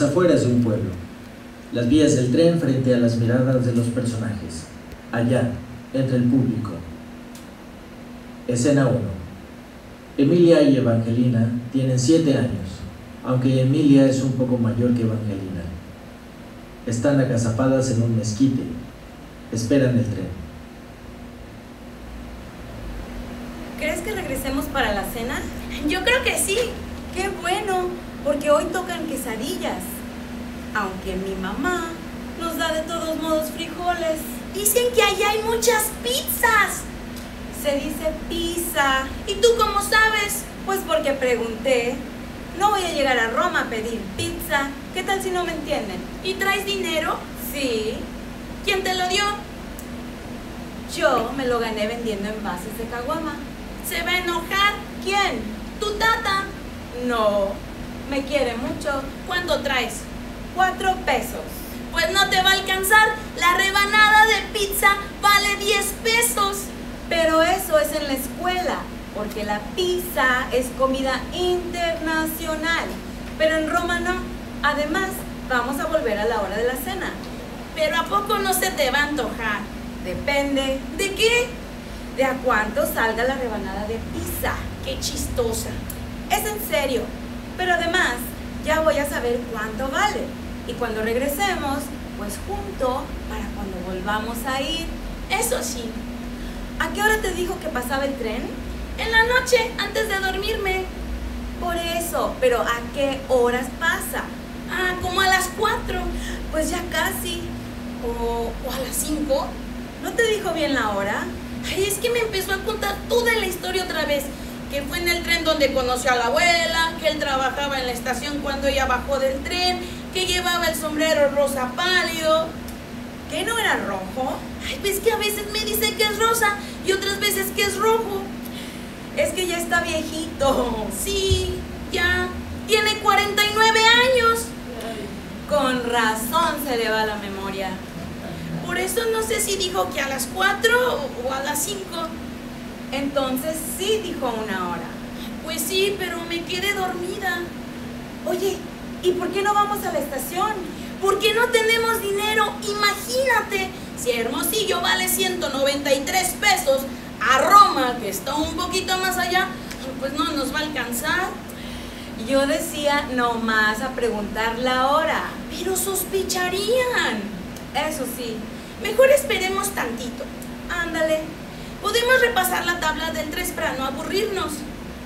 las afueras de un pueblo. Las vías del tren frente a las miradas de los personajes. Allá, entre el público. Escena 1. Emilia y Evangelina tienen siete años, aunque Emilia es un poco mayor que Evangelina. Están agazapadas en un mezquite. Esperan el tren. ¿Crees que regresemos para la cena? Yo creo que sí. Qué bueno, porque hoy tocan quesadillas. Aunque mi mamá nos da de todos modos frijoles. Dicen que allá hay muchas pizzas. Se dice pizza. ¿Y tú cómo sabes? Pues porque pregunté. No voy a llegar a Roma a pedir pizza. ¿Qué tal si no me entienden? ¿Y traes dinero? Sí. ¿Quién te lo dio? Yo me lo gané vendiendo envases de caguama. ¿Se va a enojar? ¿Quién? ¿Tu tata? No. Me quiere mucho. ¿Cuánto traes? Cuatro pesos. Pues no te va a alcanzar. La rebanada de pizza vale 10 pesos. Pero eso es en la escuela, porque la pizza es comida internacional. Pero en Roma no. Además, vamos a volver a la hora de la cena. Pero ¿a poco no se te va a antojar? Depende. ¿De qué? De a cuánto salga la rebanada de pizza. Qué chistosa. Es en serio. Pero además, ya voy a saber cuánto vale. Y cuando regresemos, pues junto para cuando volvamos a ir. Eso sí. ¿A qué hora te dijo que pasaba el tren? En la noche, antes de dormirme. Por eso, pero ¿a qué horas pasa? Ah, como a las 4. Pues ya casi. O, o a las 5. ¿No te dijo bien la hora? Ay, es que me empezó a contar toda la historia otra vez. Que fue en el tren donde conoció a la abuela, que él trabajaba en la estación cuando ella bajó del tren, que llevaba el sombrero rosa pálido. ¿Que no era rojo? Ay, pues que a veces me dice que es rosa y otras veces que es rojo. Es que ya está viejito. Sí, ya. Tiene 49 años. Con razón se le va la memoria. Por eso no sé si dijo que a las 4 o a las 5. Entonces sí dijo una hora. Pues sí, pero me quedé dormida. Oye, ¿y por qué no vamos a la estación? Porque no tenemos dinero. Imagínate, si Hermosillo vale 193 pesos, a Roma, que está un poquito más allá, pues no nos va a alcanzar. Yo decía nomás a preguntar la hora. Pero sospecharían. Eso sí. Mejor esperemos tantito. Ándale. Podemos repasar la tabla del 3 para no aburrirnos.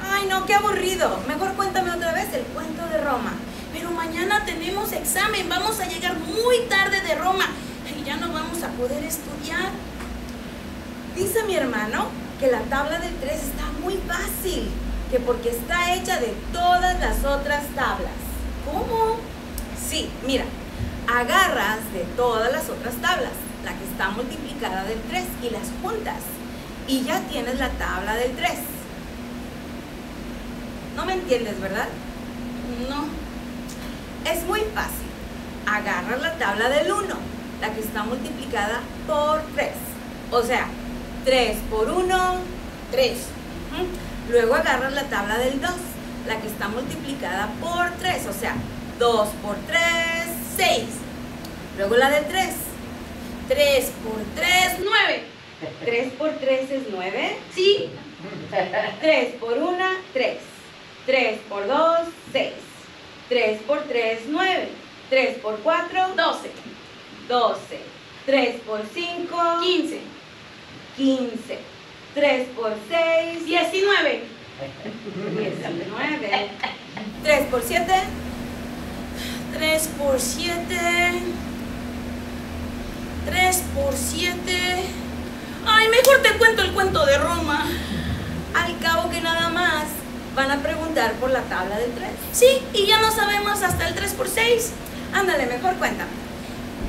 Ay, no, qué aburrido. Mejor cuéntame otra vez el cuento de Roma. Pero mañana tenemos examen. Vamos a llegar muy tarde de Roma. Y ya no vamos a poder estudiar. Dice mi hermano que la tabla del 3 está muy fácil. Que porque está hecha de todas las otras tablas. ¿Cómo? Sí, mira. Agarras de todas las otras tablas la que está multiplicada del 3 y las juntas. Y ya tienes la tabla del 3. No me entiendes, ¿verdad? No. Es muy fácil. Agarras la tabla del 1, la que está multiplicada por 3. O sea, 3 por 1, 3. Luego agarras la tabla del 2, la que está multiplicada por 3. O sea, 2 por 3, 6. Luego la del 3. 3 por 3, 9. 3 por 3 es 9. Sí. 3 por 1, 3. 3 por 2, 6. 3 por 3, 9. 3 por 4, 12. 12. 3 por 5, 15. 15. 3 por 6, 19. 19. 3 por 7, 3 por 7. 3 por 7. Ay, mejor te cuento el cuento de Roma. al cabo que nada más van a preguntar por la tabla del 3. Sí, y ya no sabemos hasta el 3 por 6. Ándale, mejor cuéntame.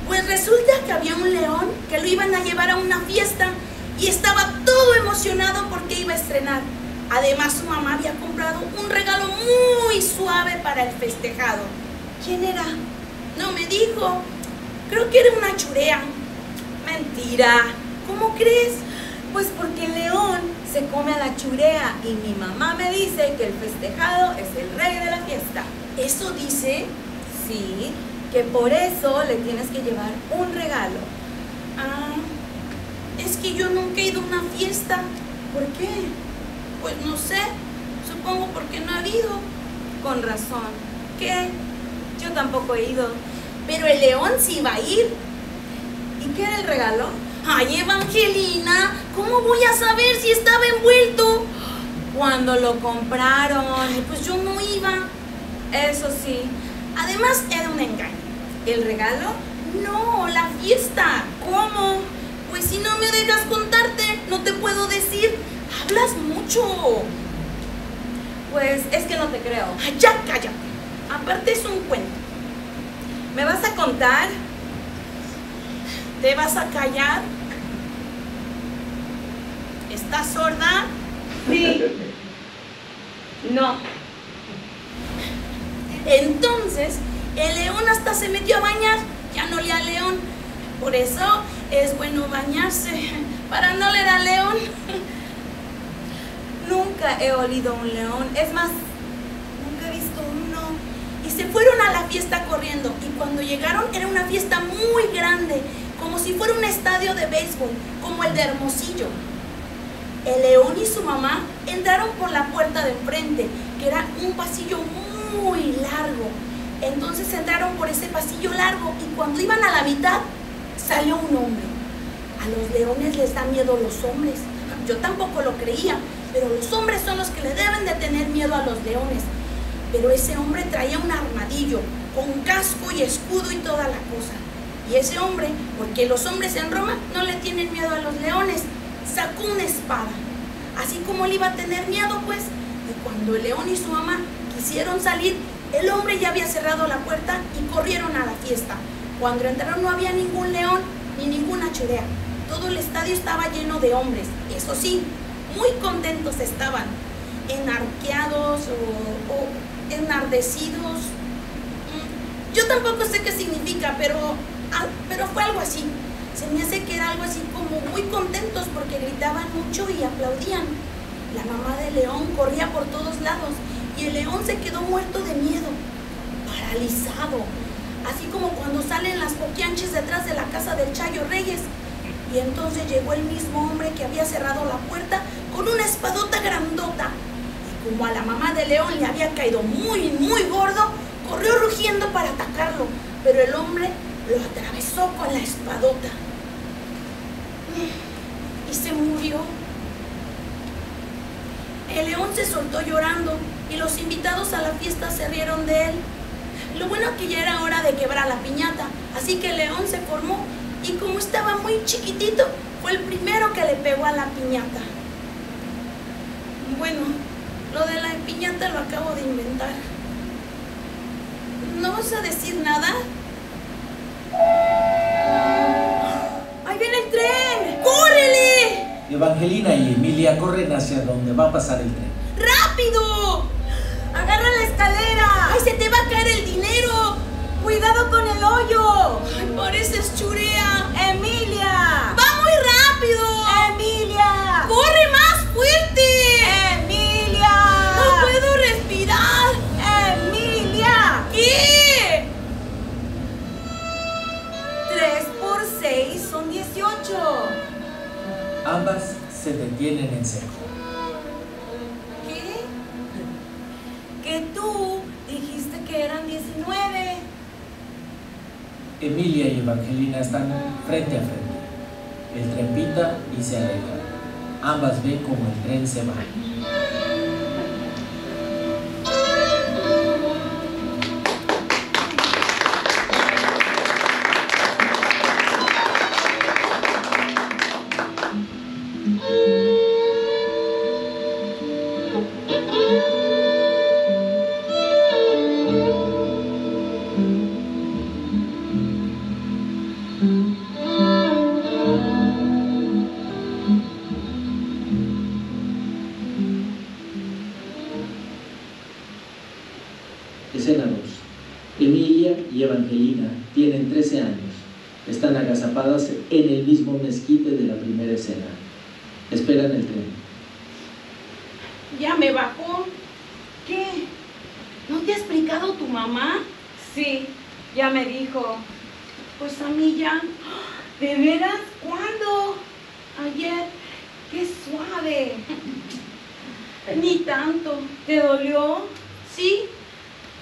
Pues resulta que había un león que lo iban a llevar a una fiesta y estaba todo emocionado porque iba a estrenar. Además, su mamá había comprado un regalo muy suave para el festejado. ¿Quién era? No me dijo. Creo que era una churea. Mentira. ¿Cómo crees? Pues porque el león se come a la churea y mi mamá me dice que el festejado es el rey de la fiesta. ¿Eso dice? Sí, que por eso le tienes que llevar un regalo. Ah, es que yo nunca he ido a una fiesta. ¿Por qué? Pues no sé, supongo porque no ha habido. Con razón. ¿Qué? Yo tampoco he ido. Pero el león sí va a ir. ¿Y qué era el regalo? Ay, Evangelina, ¿cómo voy a saber si estaba envuelto? Cuando lo compraron. Pues yo no iba. Eso sí. Además, era un engaño. ¿El regalo? No, la fiesta. ¿Cómo? Pues si no me dejas contarte, no te puedo decir. Hablas mucho. Pues es que no te creo. Ay, ya cállate. Aparte es un cuento. ¿Me vas a contar? ¿Te vas a callar? ¿Estás sorda? Sí. No. Entonces, el león hasta se metió a bañar. Ya no le al león. Por eso es bueno bañarse, para no leer al león. Nunca he olido un león. Es más, nunca he visto uno. Y se fueron a la fiesta corriendo. Y cuando llegaron era una fiesta muy grande, como si fuera un estadio de béisbol, como el de Hermosillo. El león y su mamá entraron por la puerta de enfrente, que era un pasillo muy largo. Entonces entraron por ese pasillo largo y cuando iban a la mitad salió un hombre. A los leones les da miedo los hombres. Yo tampoco lo creía, pero los hombres son los que le deben de tener miedo a los leones. Pero ese hombre traía un armadillo con casco y escudo y toda la cosa. Y ese hombre, porque los hombres en Roma no le tienen miedo a los leones, sacó una espada. Así como le iba a tener miedo, pues. Y cuando el león y su mamá quisieron salir, el hombre ya había cerrado la puerta y corrieron a la fiesta. Cuando entraron no había ningún león ni ninguna churea. Todo el estadio estaba lleno de hombres. Eso sí, muy contentos estaban. Enarqueados o, enardecidos. Mm, Yo tampoco sé qué significa, pero, ah, pero fue algo así. Se me hace que era algo así como muy contentos porque gritaban mucho y aplaudían. La mamá de León corría por todos lados y el león se quedó muerto de miedo, paralizado, así como cuando salen las poquianches detrás de la casa del Chayo Reyes. Y entonces llegó el mismo hombre que había cerrado la puerta con una espadota grandota. Y como a la mamá de León le había caído muy, muy gordo, corrió rugiendo para atacarlo, pero el hombre lo atravesó con la espadota. Y se murió. El león se soltó llorando y los invitados a la fiesta se rieron de él. Lo bueno que ya era hora de quebrar la piñata, así que el león se formó y como estaba muy chiquitito, fue el primero que le pegó a la piñata. Bueno, lo de la piñata lo acabo de inventar. ¿No vas a decir nada? ¡Ahí viene el tren! ¡Córrele! Evangelina y Emilia corren hacia donde va a pasar el tren. ¡Rápido! ¡Agarra la escalera! ¡Ay, se te va a caer el dinero! ¡Cuidado con el hoyo! ¡Ay, pareces churea! ¡Emilia! ¡Va muy rápido! ¡Emilia! ¡Corre más fuerte! ¡Emilia! ¡No puedo respirar! ¡Emilia! ¿Qué? 3 por 6 son 18. Ambas se detienen en seco. Que tú dijiste que eran 19. Emilia y Evangelina están frente a frente. El tren pita y se aleja. Ambas ven como el tren se va. Escena 2. Emilia y Evangelina tienen 13 años. Están agazapadas en el mismo mezquite de la primera escena. Esperan el tren. Ya me bajó. ¿Qué? ¿No te ha explicado tu mamá? Sí, ya me dijo. Pues a mí ya. ¿De veras? ¿Cuándo? Ayer. ¡Qué suave! Ni tanto. ¿Te dolió? Sí.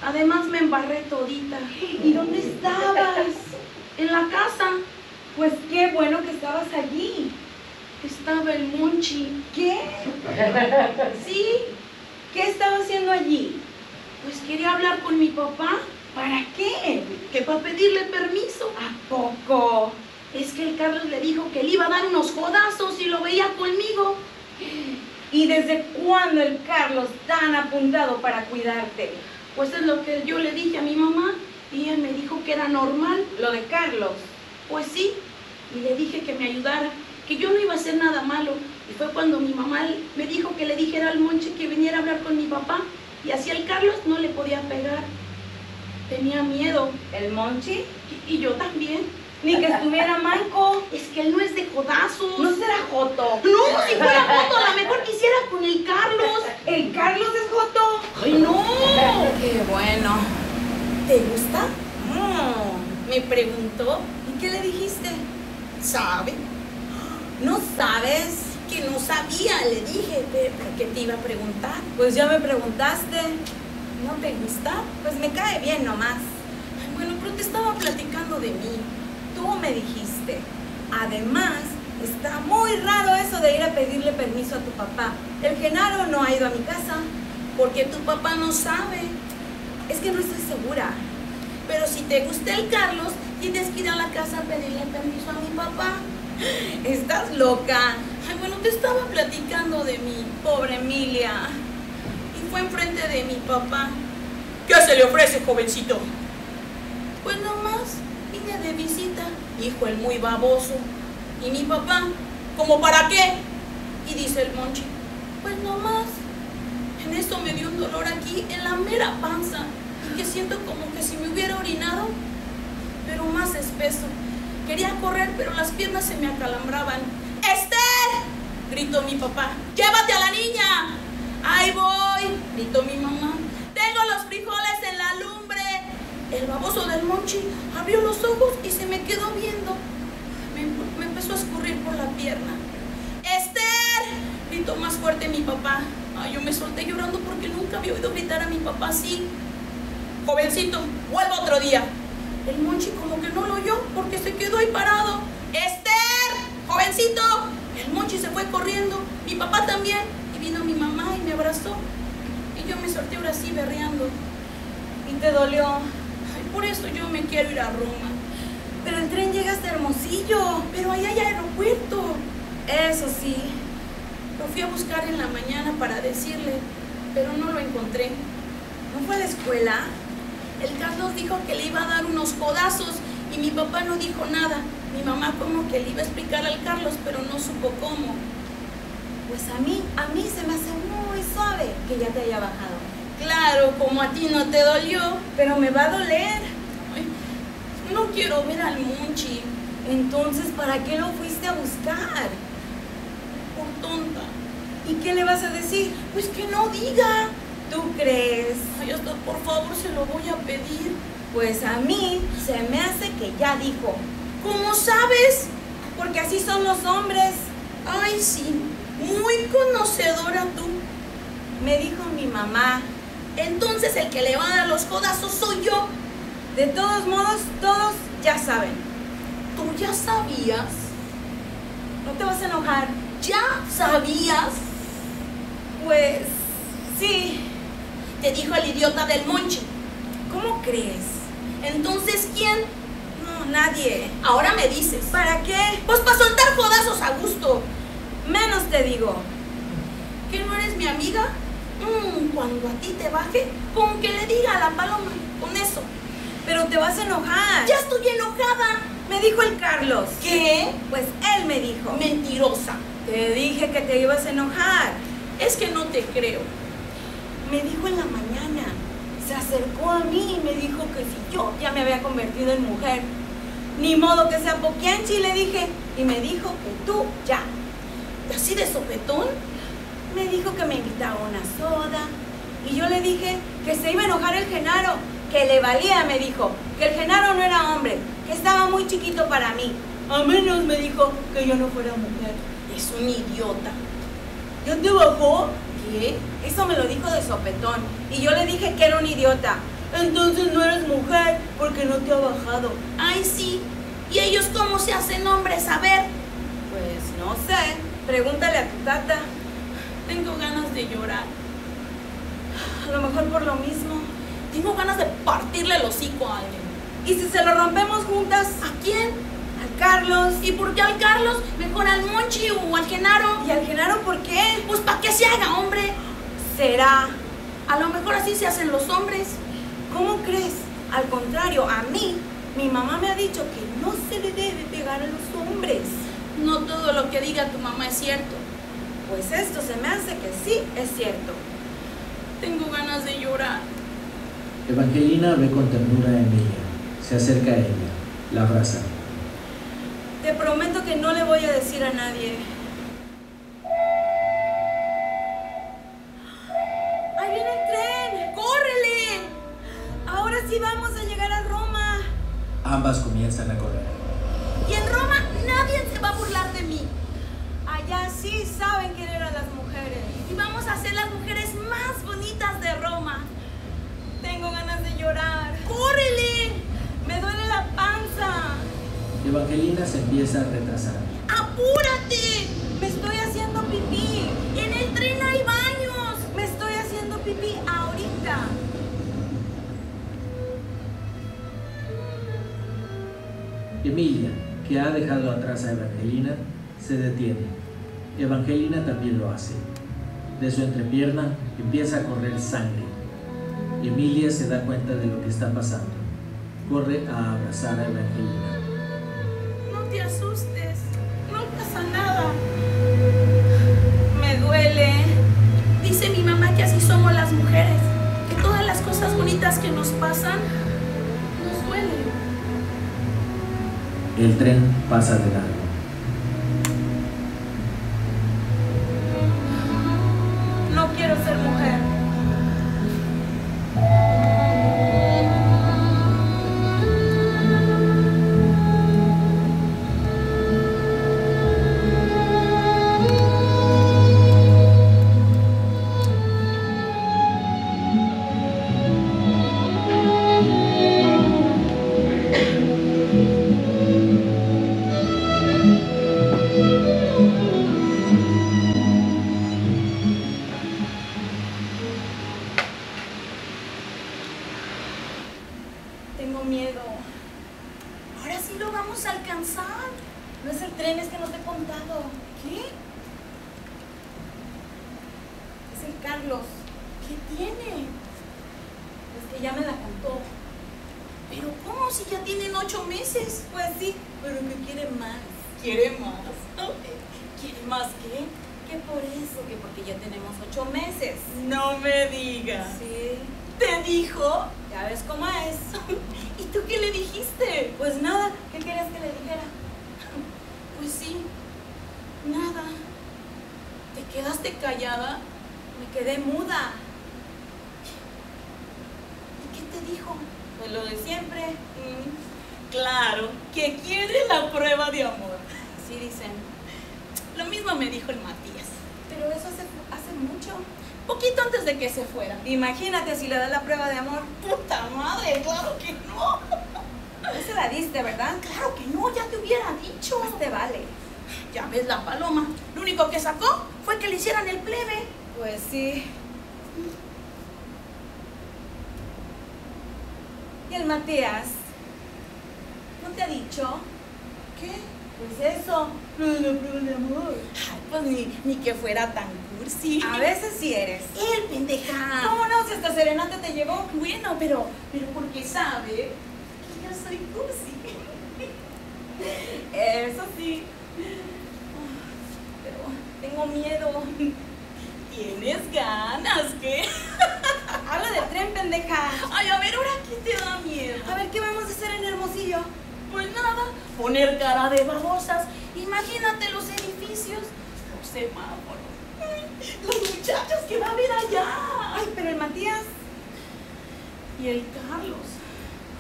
Además me embarré todita. ¿Y dónde estabas? En la casa. Pues qué bueno que estabas allí. Estaba el Monchi. ¿Qué? Sí. ¿Qué estaba haciendo allí? Pues quería hablar con mi papá. ¿Para qué? Que para pedirle permiso. ¿A poco? Es que el Carlos le dijo que le iba a dar unos jodazos si lo veía conmigo. ¿Y desde cuándo el Carlos tan apuntado para cuidarte? Pues es lo que yo le dije a mi mamá y ella me dijo que era normal. Lo de Carlos. Pues sí, y le dije que me ayudara, que yo no iba a hacer nada malo. Y fue cuando mi mamá me dijo que le dijera al Monche que viniera a hablar con mi papá y así el Carlos no le podía pegar. Tenía miedo. ¿El Monchi? Y, y yo también. Ni que estuviera manco. Es que él no es de jodazos. No será Joto. No, si fuera Joto, a lo mejor quisiera con el Carlos. ¿El Carlos es Joto? ¡Ay, no! ¡Qué bueno! ¿Te gusta? Mm, Me preguntó. ¿Y qué le dijiste? ¿Sabe? ¿No sabes? Que no sabía, le dije, pero que te iba a preguntar. Pues ya me preguntaste. ¿No te gusta? Pues me cae bien nomás. Ay, bueno, pero te estaba platicando de mí. Me dijiste. Además, está muy raro eso de ir a pedirle permiso a tu papá. El Genaro no ha ido a mi casa. Porque tu papá no sabe. Es que no estoy segura. Pero si te gusta el Carlos, tienes que ir a la casa a pedirle permiso a mi papá. Estás loca. Ay, bueno, te estaba platicando de mi Pobre Emilia. y fue enfrente de mi papá. ¿Qué se le ofrece, jovencito? Pues nomás de visita, dijo el muy baboso. Y mi papá, ¿como para qué? Y dice el Monchi, pues nomás. En eso me dio un dolor aquí, en la mera panza, y que siento como que si me hubiera orinado, pero más espeso. Quería correr, pero las piernas se me acalambraban. ¡Esther! gritó mi papá. ¡Llévate a la niña! ¡Ahí voy! gritó mi mamá. ¡Tengo los frijoles en la! El baboso del Monchi abrió los ojos y se me quedó viendo. Me, empezó a escurrir por la pierna. ¡Esther! gritó más fuerte mi papá. Ay, yo me solté llorando porque nunca había oído gritar a mi papá así. Jovencito, vuelva otro día. El Monchi como que no lo oyó porque se quedó ahí parado. ¡Esther! ¡Jovencito! El Monchi se fue corriendo, mi papá también, y vino mi mamá y me abrazó. Y yo me solté ahora sí berreando. ¿Y te dolió? Por eso yo me quiero ir a Roma. Pero el tren llega hasta Hermosillo. Pero allá hay aeropuerto. Eso sí. Lo fui a buscar en la mañana para decirle, pero no lo encontré. ¿No fue a la escuela? El Carlos dijo que le iba a dar unos codazos y mi papá no dijo nada. Mi mamá como que le iba a explicar al Carlos, pero no supo cómo. Pues a mí, a mí se me hace muy suave que ya te haya bajado. Claro, como a ti no te dolió. Pero me va a doler. Ay, no quiero ver al Monchi Entonces, ¿para qué lo fuiste a buscar? por tonta. ¿Y qué le vas a decir? Pues que no diga. ¿Tú crees? Ay, hasta por favor se lo voy a pedir. Pues a mí se me hace que ya dijo. ¿Cómo sabes? Porque así son los hombres. Ay, sí, muy conocedora tú. Me dijo mi mamá. Entonces el que le va a dar los codazos soy yo. De todos modos, todos ya saben. ¿Tú ya sabías? No te vas a enojar. ¿Ya sabías? Pues sí. Te dijo el idiota del Monchi. ¿Cómo crees? Entonces, ¿quién? No, nadie. Ahora me dices. ¿Para qué? Pues para soltar codazos a gusto. Menos te digo. ¿Que no eres mi amiga? Mm, cuando a ti te baje, con que le diga a la paloma. Con eso. Pero te vas a enojar. Ya estoy enojada. Me dijo el Carlos. ¿Qué? Pues él me dijo. Mentirosa. Te dije que te ibas a enojar. Es que no te creo. Me dijo en la mañana. Se acercó a mí y me dijo que si yo ya me había convertido en mujer. Ni modo que sea poquianchi, le dije. Y me dijo que tú ya. ¿Así de sopetón? Me dijo que me invitaba una soda. Y yo le dije que se iba a enojar el Genaro, que le valía, me dijo, que el Genaro no era hombre, que estaba muy chiquito para mí. A menos me dijo que yo no fuera mujer. Es un idiota. ¿Ya te bajó? ¿Qué? Eso me lo dijo de sopetón. Y yo le dije que era un idiota. Entonces no eres mujer porque no te ha bajado. Ay, sí. ¿Y ellos cómo se hacen hombres? A ver. Pues no sé. Pregúntale a tu tata. Tengo ganas de llorar. A lo mejor por lo mismo. Tengo ganas de partirle el hocico a alguien. ¿Y si se lo rompemos juntas? ¿A quién? Al Carlos. ¿Y por qué al Carlos? Mejor al Monchi o al Genaro. ¿Y al Genaro por qué? Pues para que se haga hombre. Será. A lo mejor así se hacen los hombres. ¿Cómo crees? Al contrario, a mí, mi mamá me ha dicho que no se le debe pegar a los hombres. No todo lo que diga tu mamá es cierto. Pues esto se me hace que sí es cierto. Tengo ganas de llorar. Evangelina ve con ternura a Emilia. Se acerca a ella, la abraza. Te prometo que no le voy a decir a nadie. ¡Ahí viene el tren! ¡Córrele! Ahora sí vamos a llegar a Roma. Ambas comienzan a correr. Y en Roma nadie se va a burlar de mí. Sí saben querer a las mujeres. Y vamos a ser las mujeres más bonitas de Roma. Tengo ganas de llorar. ¡Córrele! Me duele la panza. Evangelina se empieza a retrasar. ¡Apúrate! Me estoy haciendo pipí. En el tren hay baños. Me estoy haciendo pipí ahorita. Emilia, que ha dejado atrás a Evangelina, se detiene. Evangelina también lo hace. De su entrepierna empieza a correr sangre. Emilia se da cuenta de lo que está pasando. Corre a abrazar a Evangelina. No te asustes. No pasa nada. Me duele. Dice mi mamá que así somos las mujeres. Que todas las cosas bonitas que nos pasan nos duelen. El tren pasa de largo. Carlos. ¿Qué tiene? Es que ya me la contó. ¿Pero cómo si ya tienen ocho meses? Pues sí, pero que quiere más. ¿Quiere más? ¿Quiere más qué? Que por eso, que porque ya tenemos ocho meses. No me digas. Sí. ¿Te dijo? Ya ves cómo es. ¿Y tú qué le dijiste? Pues nada, ¿qué querías que le dijera? Pues sí, nada. ¿Te quedaste callada? Me quedé muda. ¿Y qué te dijo? Pues lo de siempre. Mm, claro, que quiere la prueba de amor. Sí dicen. Lo mismo me dijo el Matías. Pero eso hace, hace mucho. Poquito antes de que se fuera. Imagínate si le da la prueba de amor. Puta madre, claro que no. No se la diste, ¿verdad? Claro que no, ya te hubiera dicho. Más te vale. Ya ves la paloma. Lo único que sacó fue que le hicieran el plebe. Pues sí. ¿Y el Matías? ¿No te ha dicho? ¿Qué? Pues eso. Lo de la prueba de amor. Ay, pues ni, ni que fuera tan cursi. A veces sí eres. Él, pendeja. ¿Cómo no? Si hasta serenata te llevó. Bueno, pero, pero porque sabe que yo soy cursi. Eso sí. Pero tengo miedo. Tienes ganas, ¿qué? Habla del tren, pendeja. Ay, a ver, ¿ahora qué te da miedo? A ver, ¿qué vamos a hacer en Hermosillo? Pues nada, poner cara de babosas. Imagínate los edificios, los semáforos. Los muchachos que va a ver allá. Ay, pero el Matías, Y el Carlos.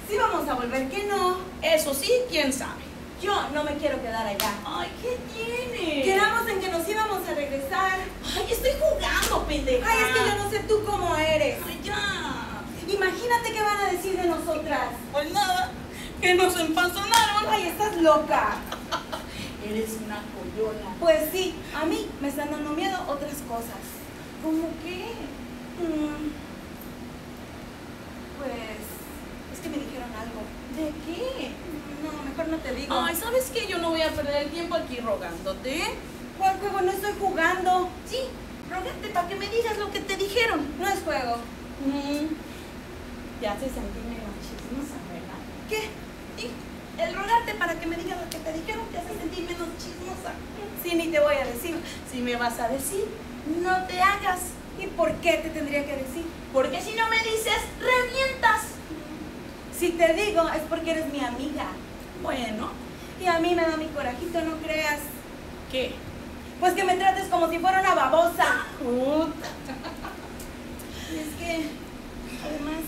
sí vamos a volver, ¿qué no? Eso sí, quién sabe. Yo no me quiero quedar allá. Ay, ¿qué tiene? Quedamos en que nos íbamos a regresar. Ay, estoy jugando, pendeja. Ay, es que yo no sé tú cómo eres. Ay, ya. Imagínate qué van a decir de nosotras. Pues nada, que nos empazonaron. Ay, estás loca. Eres una coyola. Pues sí, a mí me están dando miedo otras cosas. ¿Cómo qué? Mm, Pues es que me dijeron algo. ¿De qué? No, mejor no te digo. Ay, ¿sabes qué? Yo no voy a perder el tiempo aquí rogándote. ¿Cuál juego? No estoy jugando. Sí, rogarte para que me digas lo que te dijeron. No es juego. Mm, Te hace sentir medio chismosa, ¿verdad? ¿Qué? Sí, el rogarte para que me digas lo que te dijeron te hace sentir menos chismosa. Sí, ni te voy a decir. Si me vas a decir, no te hagas. ¿Y por qué te tendría que decir? Porque si no me dices, revientas. Si te digo es porque eres mi amiga. Bueno, Y a mí me da mi corajito, no creas. ¿qué? Pues que me trates como si fuera una babosa. Puta. Y es que, además,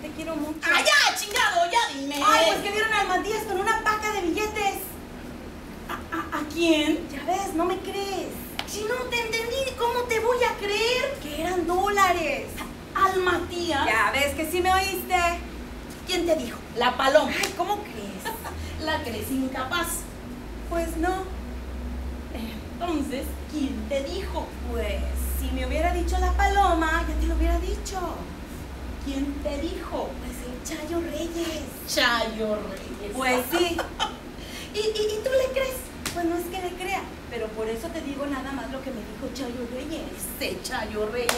te quiero mucho. ¡Ah, ya, chingado! ¡Ya dime! Ay, pues que vieron al Matías con una paca de billetes. ¿A, a, a quién? Ya ves, no me crees. Si no te entendí, ¿cómo te voy a creer? Que eran dólares. Al Matías. Ya ves que sí me oíste. ¿Quién te dijo? La paloma. Ay, ¿cómo crees? La eres incapaz. Pues no. Entonces, ¿quién te dijo? Pues si me hubiera dicho la paloma, ya te lo hubiera dicho. ¿Quién te dijo? Pues el Chayo Reyes. Chayo Reyes. Pues sí. ¿Y, y, y tú le crees? Pues no es que le crea, pero por eso te digo nada más lo que me dijo Chayo Reyes. Este Chayo Reyes.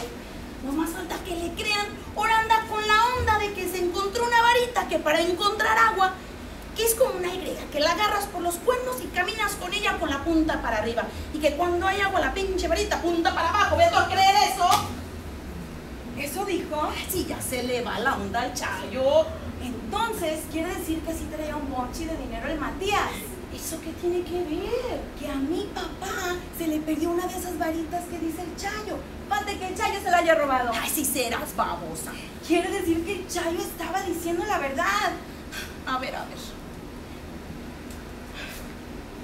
No más falta que le crean. Ahora anda con la onda de que se encontró una varita que para encontrar agua, es como una Y, que la agarras por los cuernos y caminas con ella con la punta para arriba. Y que cuando hay agua, la pinche varita punta para abajo. ¿Ves a creer eso? ¿Eso dijo? Si ya se le va la onda al Chayo. Entonces quiere decir que sí traía un bonchi de dinero el Matías. ¿Eso qué tiene que ver? Que a mi papá se le perdió una de esas varitas que dice el Chayo. Falta que el Chayo se la haya robado. Ay, si serás babosa. Quiere decir que el Chayo estaba diciendo la verdad. A ver, a ver.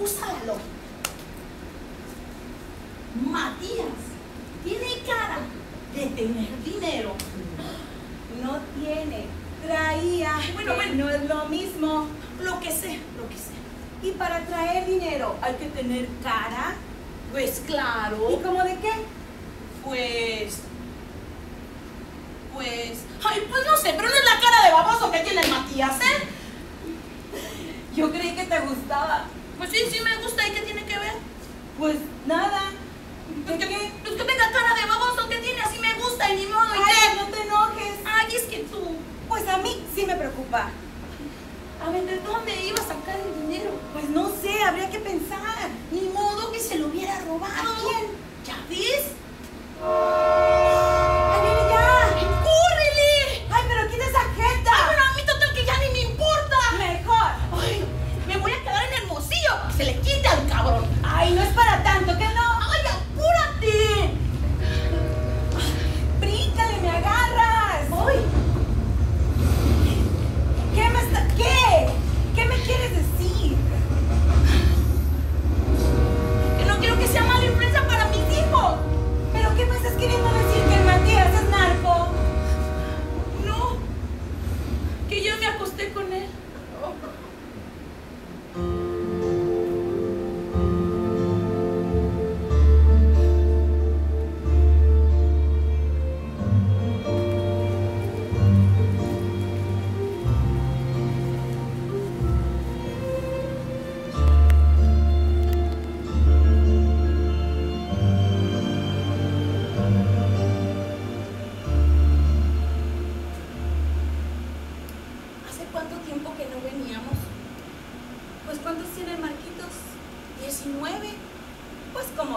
Usa la lógica. Matías tiene cara de tener dinero. No tiene. Traía. Bueno, bueno. No es lo mismo. Lo que sé, lo que sé. Y para traer dinero hay que tener cara. Pues ¿Y claro, cómo de qué? pues. Pues. Ay, pues no sé, pero no es la cara de baboso que tiene el Matías, ¿eh? Yo creí que te gustaba. Pues sí, sí me gusta. ¿Y qué tiene que ver? Pues nada. Pues ¿De que, qué? pues que tenga cara de baboso que tiene, así me gusta y ni modo. ¿y Ay, qué? no te enojes. Ay, es que tú. Pues a mí sí me preocupa. A ver, ¿de dónde iba a sacar el dinero? Pues no sé, habría que pensar. Ni modo que se lo hubiera robado. ¿A quién? ¿Ya ves? Ay, no es para tanto, ¿que no? ¡Ay, apúrate! ¡Bríncale, me agarras! ¡Ay! ¿Qué me está... ¿Qué? ¿Qué me quieres decir?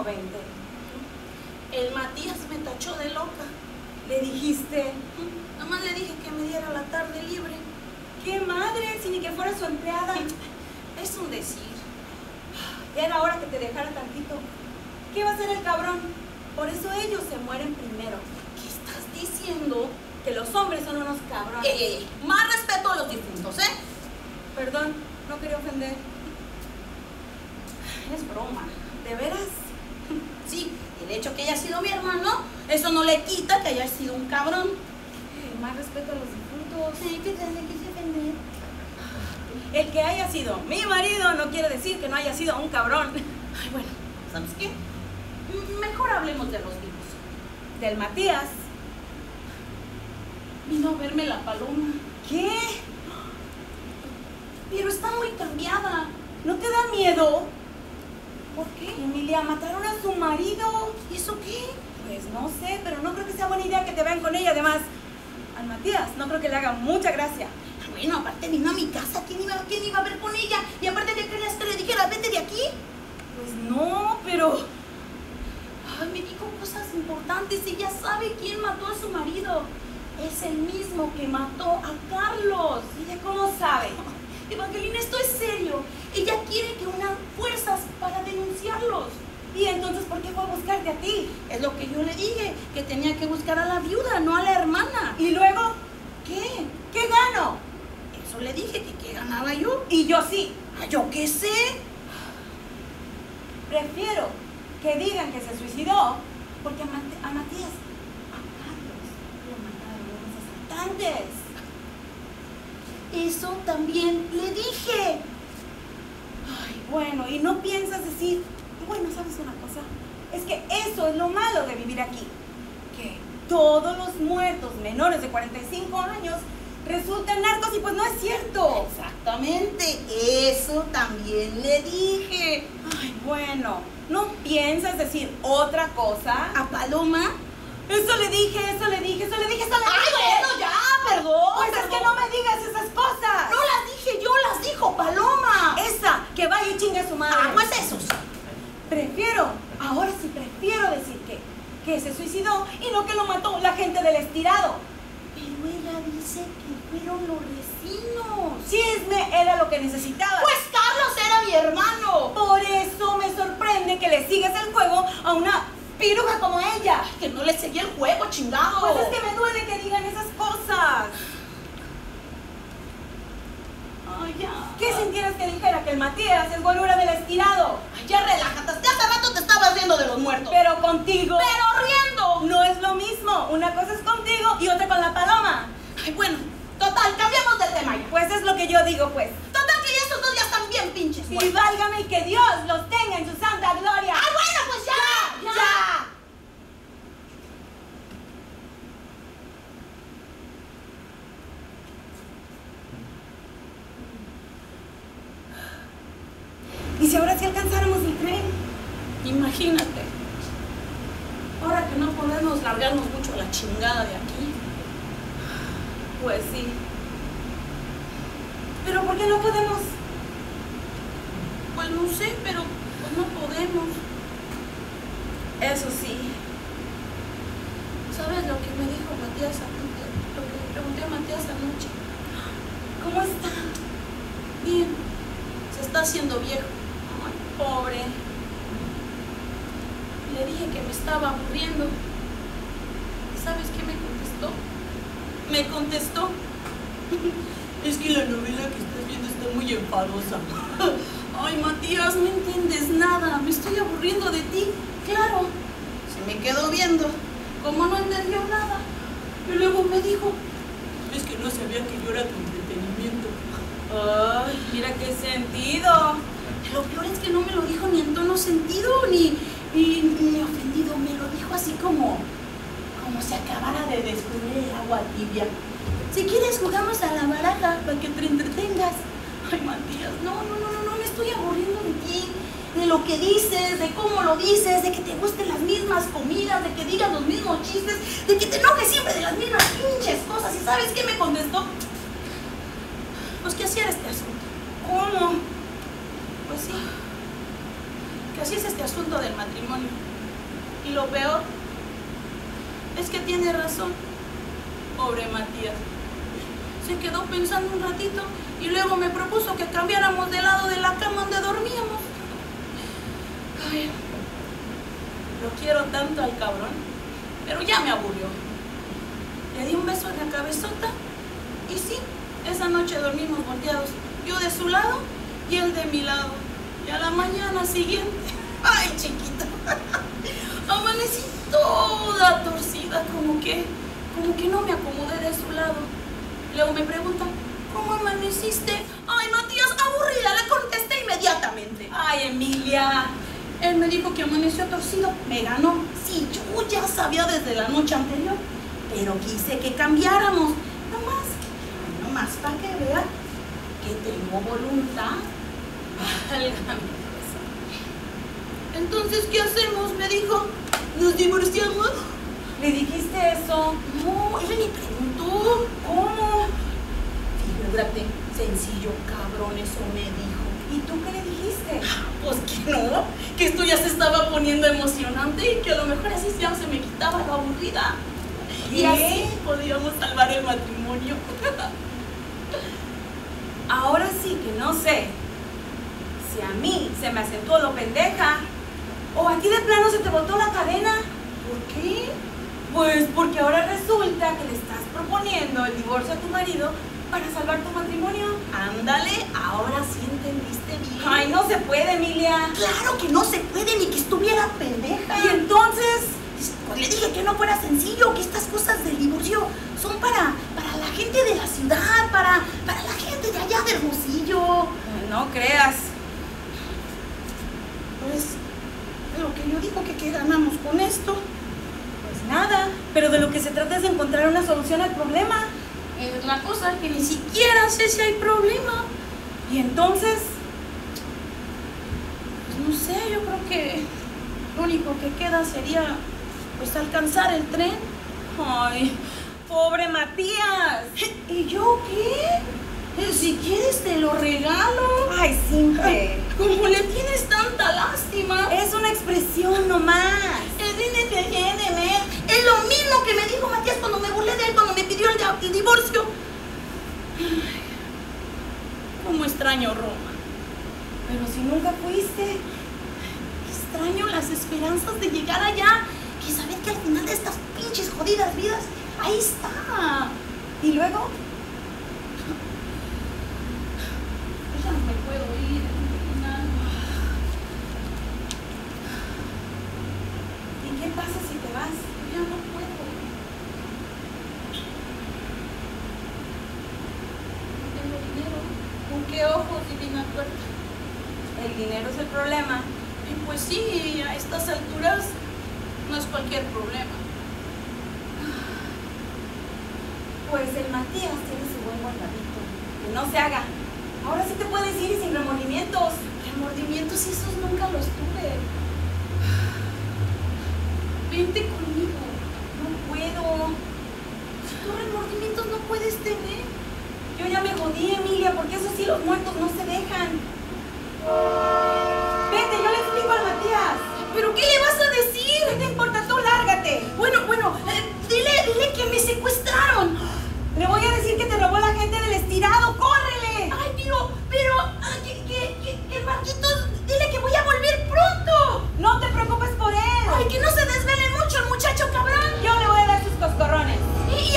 20. El Matías me tachó de loca. Le dijiste, Nada más le dije que me diera la tarde libre. ¡qué madre! Si ni que fuera su empleada. Es un decir. Ya era hora que te dejara tantito. ¿Qué va a hacer el cabrón? Por eso ellos se mueren primero. ¿Qué estás diciendo? Que los hombres son unos cabrones. Ey, ey, ey, Más respeto a los difuntos, ¿eh? Perdón, no quería ofender. Es broma. ¿De veras? Sí, el hecho que haya sido mi hermano, eso no le quita que haya sido un cabrón. Eh, Más respeto a los difuntos. Sí, ¿qué te quise ofender? El que haya sido mi marido no quiere decir que no haya sido un cabrón. Ay, bueno, ¿sabes qué? Mejor hablemos de los vivos. Del Matías. Vino a verme la paloma, ¿Qué? pero está muy cambiada. ¿No te da miedo? ¿Por qué? Emilia, mataron a su marido. ¿Y eso qué? Pues no sé, pero no creo que sea buena idea que te vean con ella. Además, al Matías no creo que le haga mucha gracia. Ah, Bueno, aparte vino a mi casa, ¿quién iba, quién iba a ver con ella? Y aparte de que le- dijera, vete de aquí. Pues no, pero Ay, me dijo cosas importantes. Ella sabe quién mató a su marido. Es el mismo que mató a Carlos. ¿ella cómo sabe? Evangelina, esto es serio. Ella quiere que unan fuerzas para denunciarlos. ¿Y entonces por qué fue a buscarte a ti? Es lo que yo le dije, que tenía que buscar a la viuda, no a la hermana. ¿Y luego? ¿Qué? ¿Qué gano? Eso le dije, que qué ganaba yo. Y yo sí. Ah, ¿Yo qué sé? Prefiero que digan que se suicidó porque a, a Matías, a Carlos, lo mataron unos asaltantes. Eso también le dije. Ay, bueno, y no piensas decir, bueno, ¿sabes una cosa? Es que eso es lo malo de vivir aquí. Que todos los muertos menores de 45 años resultan narcos y pues no es cierto. Exactamente, eso también le dije. Ay, bueno, ¿no piensas decir otra cosa? A Paloma. Eso le dije, eso le dije, eso le dije, eso le Ay, dije. bueno, ya, perdón. Pues es que no me digas esas cosas. No las dije yo, las dijo Paloma. Esa, que vaya y chingue a su madre. Ah, pues esos. Prefiero, ahora sí prefiero decir que, que se suicidó y no que lo mató la gente del estirado. Pero ella dice que fueron los vecinos. Chisme era lo que necesitaba. Pues Carlos era mi hermano. por eso me sorprende que le sigas el juego a una piruja como ella. Que no le seguía el juego, chingado. Pues es que me duele que digan esas cosas. Ay, ya. ¿Qué sintieras que dijera que el Matías es bolura del estirado? Ay, ya relájate. Hasta hace rato te estabas riendo de los muertos. Pero contigo. Pero riendo. no es lo mismo. Una cosa es contigo y otra con la paloma. Ay, bueno, total, cambiamos de tema. Pues es lo que yo digo, pues. Estos dos están bien pinches. Y válgame que Dios los tenga en su santa gloria. Ay, bueno, pues ya. ¡Ya! ¡Ya! ¿Y si ahora sí alcanzáramos el tren? Imagínate. Ahora que no podemos largarnos mucho a la chingada de aquí. Pues sí. ¿Pero por qué no podemos? Pues no sé, pero pues no podemos. Eso sí. ¿Sabes lo que me dijo Matías anoche? Lo que le pregunté a Matías anoche. ¿Cómo está? Bien, se está haciendo viejo. Ay, pobre. Le dije que me estaba aburriendo. ¿Y sabes qué me contestó? Me contestó. Es que la novela que estás viendo está muy enfadosa. Ay, Matías, no entiendes nada. Me estoy aburriendo de ti. Claro. Se me quedó viendo. Como no entendió nada. Y luego me dijo, es que no sabía que yo era tu entretenimiento. Ay, mira qué sentido. Lo peor es que no me lo dijo ni en tono sentido, ni, ni, ofendido. Me lo dijo así como, como si acabara de descubrir el agua tibia. Si quieres jugamos a la baraja para que te entretengas. Ay, Matías, no, no, no, no, no, me estoy aburriendo de ti. De lo que dices, de cómo lo dices, de que te gusten las mismas comidas, de que digas los mismos chistes, de que te enojes siempre de las mismas pinches cosas. ¿Y sabes qué me contestó? Pues que así era este asunto. ¿Cómo? Pues sí, que así es este asunto del matrimonio. Y lo peor es que tiene razón, pobre Matías. Se quedó pensando un ratito y luego me propuso que cambiáramos de lado de la cama donde dormíamos. Ay, lo quiero tanto al cabrón, pero ya me aburrió. Le di un beso en la cabezota y sí, esa noche dormimos volteados, yo de su lado y él de mi lado. Y a la mañana siguiente, ay chiquita, amanecí toda torcida, como que, como que no me acomodé de su lado. Luego me pregunta, ¿cómo amaneciste? Ay, Matías, aburrida, le contesté inmediatamente. Ay, Emilia, él me dijo que amaneció torcido, me ganó. Sí, yo ya sabía desde la noche anterior, pero quise que cambiáramos. No más, no más para que vea que tengo voluntad. Entonces, ¿qué hacemos? Me dijo, ¿nos divorciamos? ¿Le dijiste eso? No, él me preguntó. ¿Cómo? Figúrate, sencillo, cabrón, eso me dijo. ¿Y tú qué le dijiste? Pues que no, que esto ya se estaba poniendo emocionante y que a lo mejor así ya se me quitaba la aburrida. Y así podíamos salvar el matrimonio. Ahora sí que no sé si a mí se me acentuó lo pendeja o a ti de plano se te botó la cadena. ¿Por qué? Pues porque ahora resulta que le estás proponiendo el divorcio a tu marido para salvar tu matrimonio. Ándale, ahora sí entendiste bien. Ay, no se puede, Emilia. Claro que no se puede ni que estuviera pendeja. Y entonces, Pues le dije que no fuera sencillo, que estas cosas del divorcio son para, para la gente de la ciudad, para, para la gente de allá de Hermosillo. no creas. Pues, lo que yo digo que qué ganamos con esto. Nada, pero de lo que se trata es de encontrar una solución al problema. Es la cosa que ni siquiera sé si hay problema. Y entonces, Pues no sé, yo creo que lo único que queda sería pues alcanzar el tren. ay, pobre Matías. ¿Y yo qué? Si quieres te lo regalo. Ay, simple. Como le tienes tanta lástima. Es una expresión nomás. Es lo mismo que me dijo Matías cuando me burlé de él, cuando me pidió el, di- el divorcio. Ay, Cómo extraño Roma. Pero si nunca fuiste. Extraño las esperanzas de llegar allá y saber que al final de estas pinches jodidas vidas, ahí está. Y luego, Ya no me puedo. ¿y qué pasa si te vas? Ya no puedo. No tengo dinero. ¿Con qué ojos, divina tuerta? El dinero es el problema. Y pues sí, a estas alturas no es cualquier problema. Pues el Matías tiene su buen guardadito. Que no se haga. Ahora sí te puedes ir y sin remordimientos. Remordimientos esos nunca los tuve. Vente conmigo. No puedo. Tus remordimientos no puedes tener. Yo ya me jodí, Emilia, porque eso sí los muertos no se dejan. Vete, yo le explico al Matías. ¿Pero qué le vas a decir? ¿Qué te importa tú? Lárgate. Bueno, bueno, eh, dile, dile que me secuestraron. Le voy a decir que te robó la gente del estirado. ¡Córrele! Ay, pero, ah, que, que, que, Marquitos, dile que voy a volver pronto. No te preocupes por él. Ay, que no se desvele mucho el muchacho cabrón. Yo le voy a dar sus coscorrones. Y, y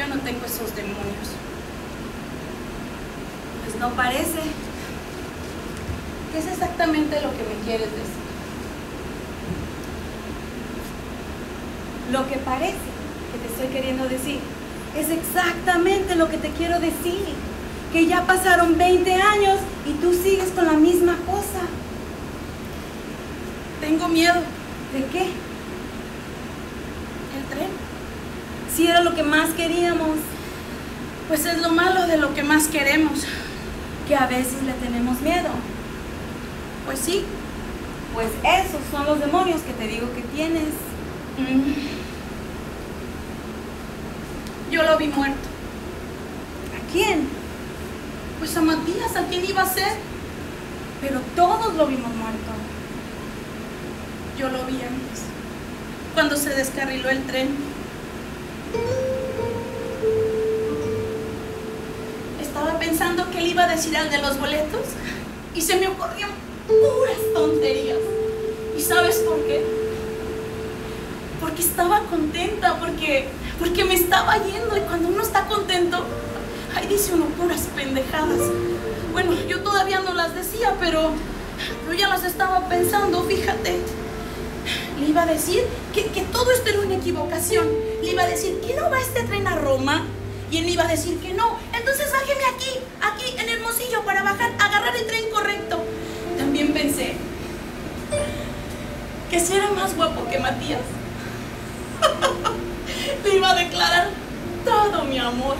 Yo no tengo esos demonios. Pues no parece. ¿Qué es exactamente lo que me quieres decir? Lo que parece que te estoy queriendo decir es exactamente lo que te quiero decir. Que ya pasaron 20 años y tú sigues con la misma cosa. Tengo miedo. ¿De qué? ¿El tren? Si era lo que más queríamos, Pues es lo malo de lo que más queremos. que a veces le tenemos miedo. Pues sí. Pues esos son los demonios que te digo que tienes. Yo lo vi muerto. ¿A quién? Pues a Matías, ¿a quién iba a ser? Pero todos lo vimos muerto. Yo lo vi antes. Cuando se descarriló el tren. Estaba pensando que él iba a decir al de los boletos y se me ocurrieron puras tonterías. ¿Y sabes por qué? Porque estaba contenta, porque, porque me estaba yendo y cuando uno está contento, ahí dice uno puras pendejadas. Bueno, yo todavía no las decía, pero yo ya las estaba pensando, fíjate. Le iba a decir que, que todo esto era una equivocación. Le iba a decir que no va este tren a Roma. Y él le iba a decir que no. Entonces bájeme aquí, aquí en Hermosillo para bajar, agarrar el tren correcto. También pensé que si era más guapo que Matías. le iba a declarar todo mi amor.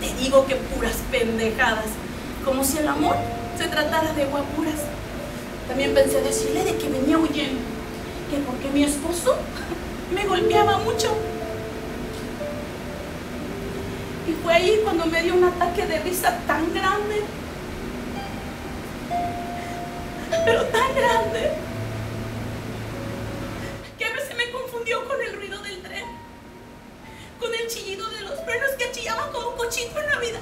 Te digo que puras pendejadas. Como si el amor se tratara de guapuras. También pensé decirle de que venía huyendo. Que porque mi esposo me golpeaba mucho. Y fue ahí cuando me dio un ataque de risa tan grande. Pero tan grande. Que a veces me confundió con el ruido del tren. Con el chillido de los frenos que chillaban como cochito en Navidad.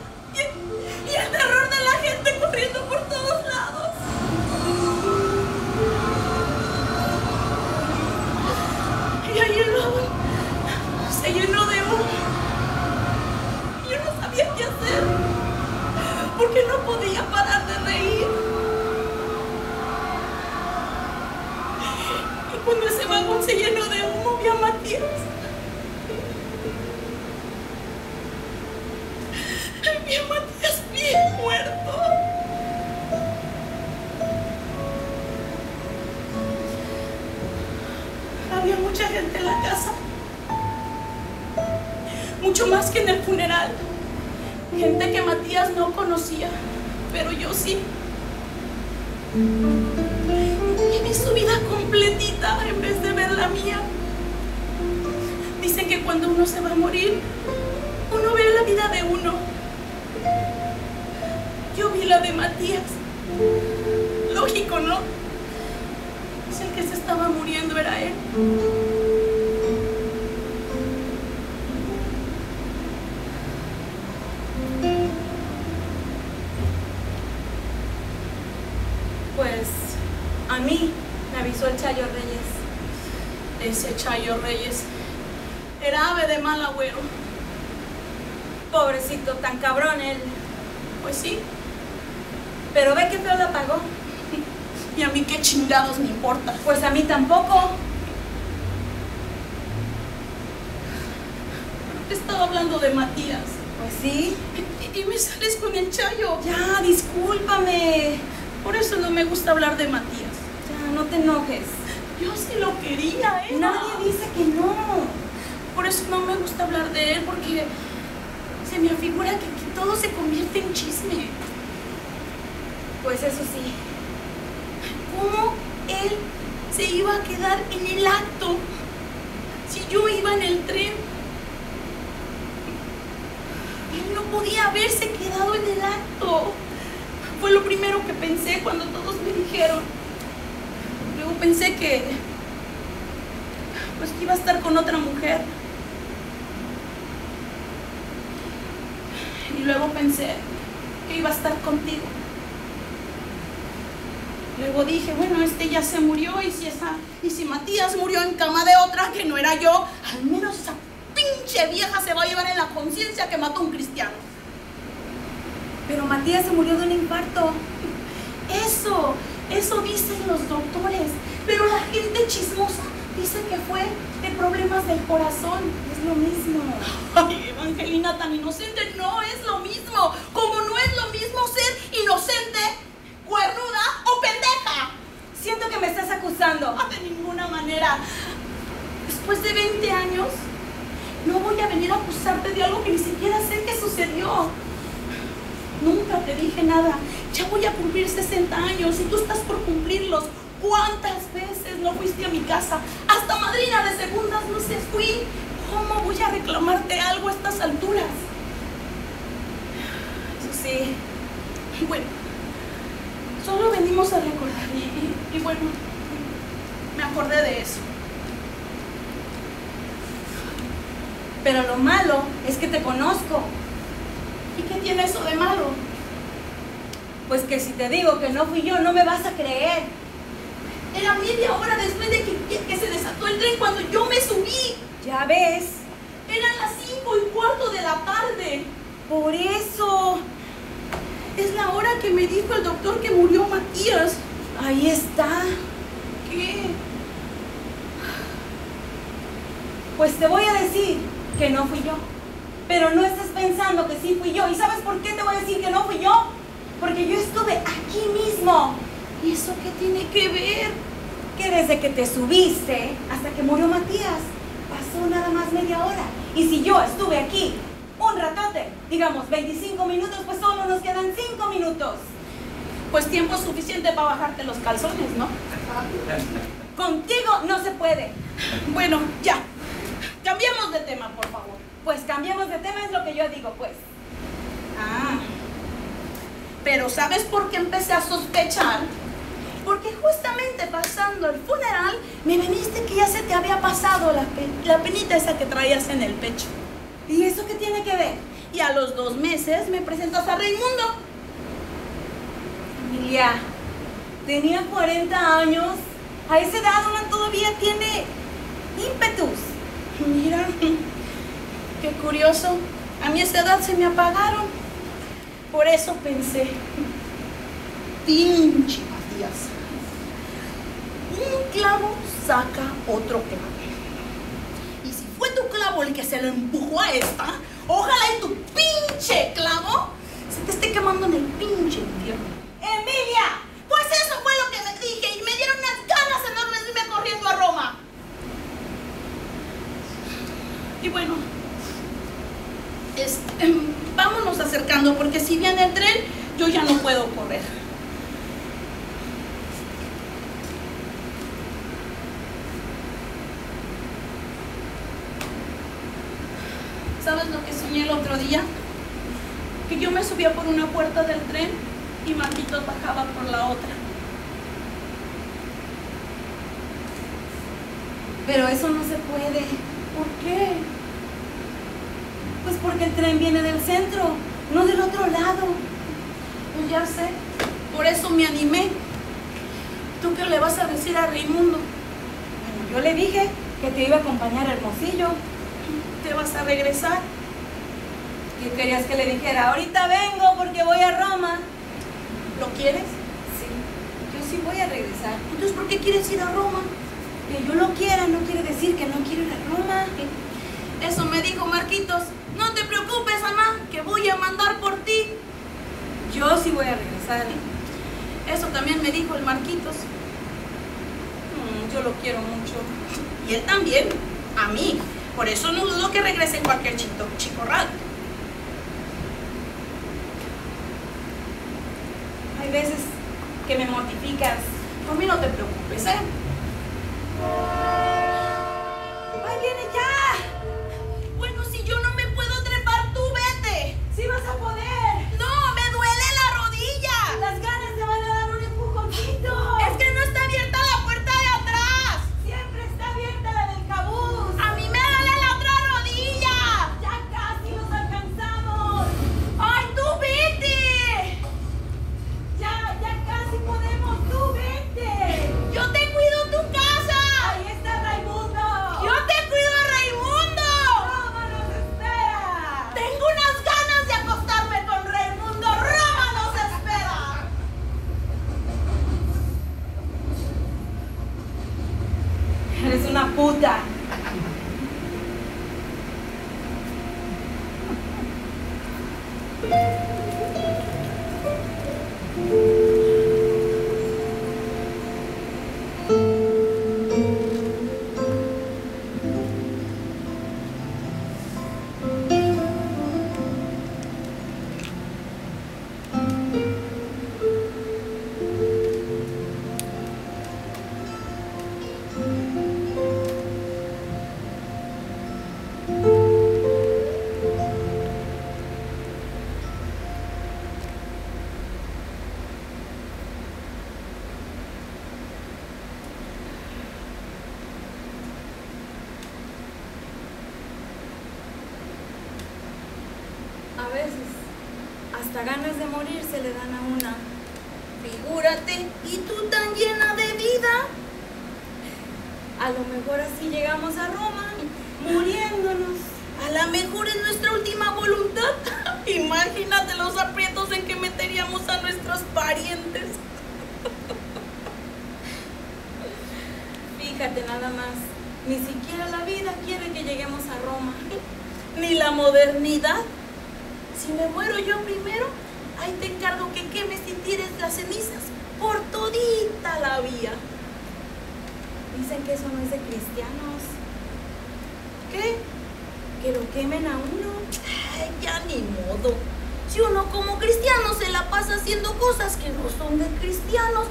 Se llenó de humo, vi a Matías. Vi a Matías bien muerto. Había mucha gente en la casa. Mucho más que en el funeral. Gente que Matías no conocía, pero yo sí. Vi su vida completita en vez de mía. Dicen que cuando uno se va a morir, uno ve la vida de uno. Yo vi la de Matías. Lógico, ¿no? Si el que se estaba muriendo era él. Ese Chayo Reyes era ave de mal agüero. Pobrecito, tan cabrón él. Pues sí, Pero ve que feo la pagó. y a mí qué chingados me importa. Pues a mí tampoco. Estaba hablando de Matías. Pues sí. Y, y me sales con el Chayo. Ya, discúlpame. Por eso no me gusta hablar de Matías. Ya, no te enojes. Yo sí lo ¿eh? Nadie dice que no. Por eso no me gusta hablar de él, porque se me afigura que aquí todo se convierte en chisme. Pues eso sí. ¿Cómo él se iba a quedar en el acto si yo iba en el tren? Él no podía haberse quedado en el acto. Fue lo primero que pensé cuando todos me dijeron. Luego pensé que pues que iba a estar con otra mujer. Y luego pensé que iba a estar contigo. Luego dije, bueno, este ya se murió y si esa, y si Matías murió en cama de otra que no era yo, al menos esa pinche vieja se va a llevar en la conciencia que mató a un cristiano. Pero Matías se murió de un infarto. Eso, eso dicen los doctores. Pero la gente chismosa dice que fue de problemas del corazón. Es lo mismo. Ay, Evangelina, tan inocente no es lo mismo. Como no es lo mismo ser inocente, cuernuda o pendeja. Siento que me estás acusando. Ah, De ninguna manera. Después de 20 años, no voy a venir a acusarte de algo que ni siquiera sé que sucedió. Nunca te dije nada. Ya voy a cumplir 60 años y tú estás por cumplirlos. ¿Cuántas veces no fuiste a mi casa? Hasta madrina de segundas no se fui. ¿Cómo voy a reclamarte algo a estas alturas? Eso sí. Bueno, solo venimos a recordar y, bueno, me acordé de eso. Pero lo malo es que te conozco. ¿Y qué tiene eso de malo? Pues que si te digo que no fui yo, no me vas a creer. Era media hora después de que, se desató el tren cuando yo me subí. Ya ves. Eran las cinco y cuarto de la tarde. Por eso. Es la hora que me dijo el doctor que murió Matías. Ahí está. ¿Qué? Pues te voy a decir que no fui yo. Pero no estés pensando que sí fui yo. ¿Y sabes por qué te voy a decir que no fui yo? Porque yo estuve aquí mismo. ¿Y eso qué tiene que ver? Que desde que te subiste hasta que murió Matías, pasó nada más media hora. Y si yo estuve aquí un ratote, digamos 25 minutos, pues solo nos quedan 5 minutos. Pues tiempo suficiente para bajarte los calzones, ¿no? Contigo no se puede. Bueno, ya. Cambiemos de tema, por favor. Pues cambiemos de tema, es lo que yo digo, pues. Ah. Pero ¿sabes por qué empecé a sospechar? Porque justamente pasando el funeral, me veniste que ya se te había pasado la, pe- penita esa que traías en el pecho. ¿Y eso qué tiene que ver? Y a los dos meses me presentas a Raimundo. Emilia, tenía 40 años. A esa edad uno todavía tiene ímpetus. Mira, qué curioso. A mi esa edad se me apagaron. Por eso pensé, pinche Matías. Un clavo saca otro clavo. Y si fue tu clavo el que se lo empujó a esta, ojalá y tu pinche clavo se te esté quemando en el pinche infierno. ¡Emilia! Pues eso fue lo que me dije y me dieron unas ganas enormes de irme corriendo a Roma. Y bueno, este, vámonos acercando porque si viene el tren, yo ya no puedo correr. ¿Sabes lo que soñé el otro día? Que yo me subía por una puerta del tren y Marquitos bajaba por la otra. Pero eso no se puede. ¿Por qué? Pues porque el tren viene del centro, no del otro lado. Pues ya sé. Por eso me animé. ¿Tú qué le vas a decir a Raimundo? Bueno, yo le dije que te iba a acompañar a Hermosillo. ¿Te vas a regresar? ¿Qué querías que le dijera? Ahorita vengo porque voy a Roma. ¿Lo quieres? Sí, yo sí voy a regresar. Entonces, ¿por qué quieres ir a Roma? Que yo lo quiera no quiere decir que no quiero ir a Roma. Eso me dijo Marquitos. No te preocupes, mamá, que voy a mandar por ti. Yo sí voy a regresar. Eso también me dijo el Marquitos. Mm, yo lo quiero mucho. Y él también, a mí. Por eso no dudo que regrese en cualquier chito, chicorral. Hay veces que me mortificas. Por mí no te preocupes, ¿eh? ¡Ahí viene ya! Hasta ganas de morir se le dan a una. Figúrate, y tú tan llena de vida. A lo mejor así llegamos a Roma, muriéndonos. A lo mejor es nuestra última voluntad. Imagínate los aprietos en que meteríamos a nuestros parientes. Fíjate nada más, ni siquiera la vida quiere que lleguemos a Roma. Ni la modernidad. Me muero yo primero, ahí te encargo que quemes y tires las cenizas por todita la vía. Dicen que eso no es de cristianos. ¿Qué? Que lo quemen a uno. Ay, ya ni modo. Si uno como cristiano se la pasa haciendo cosas que no son de cristianos,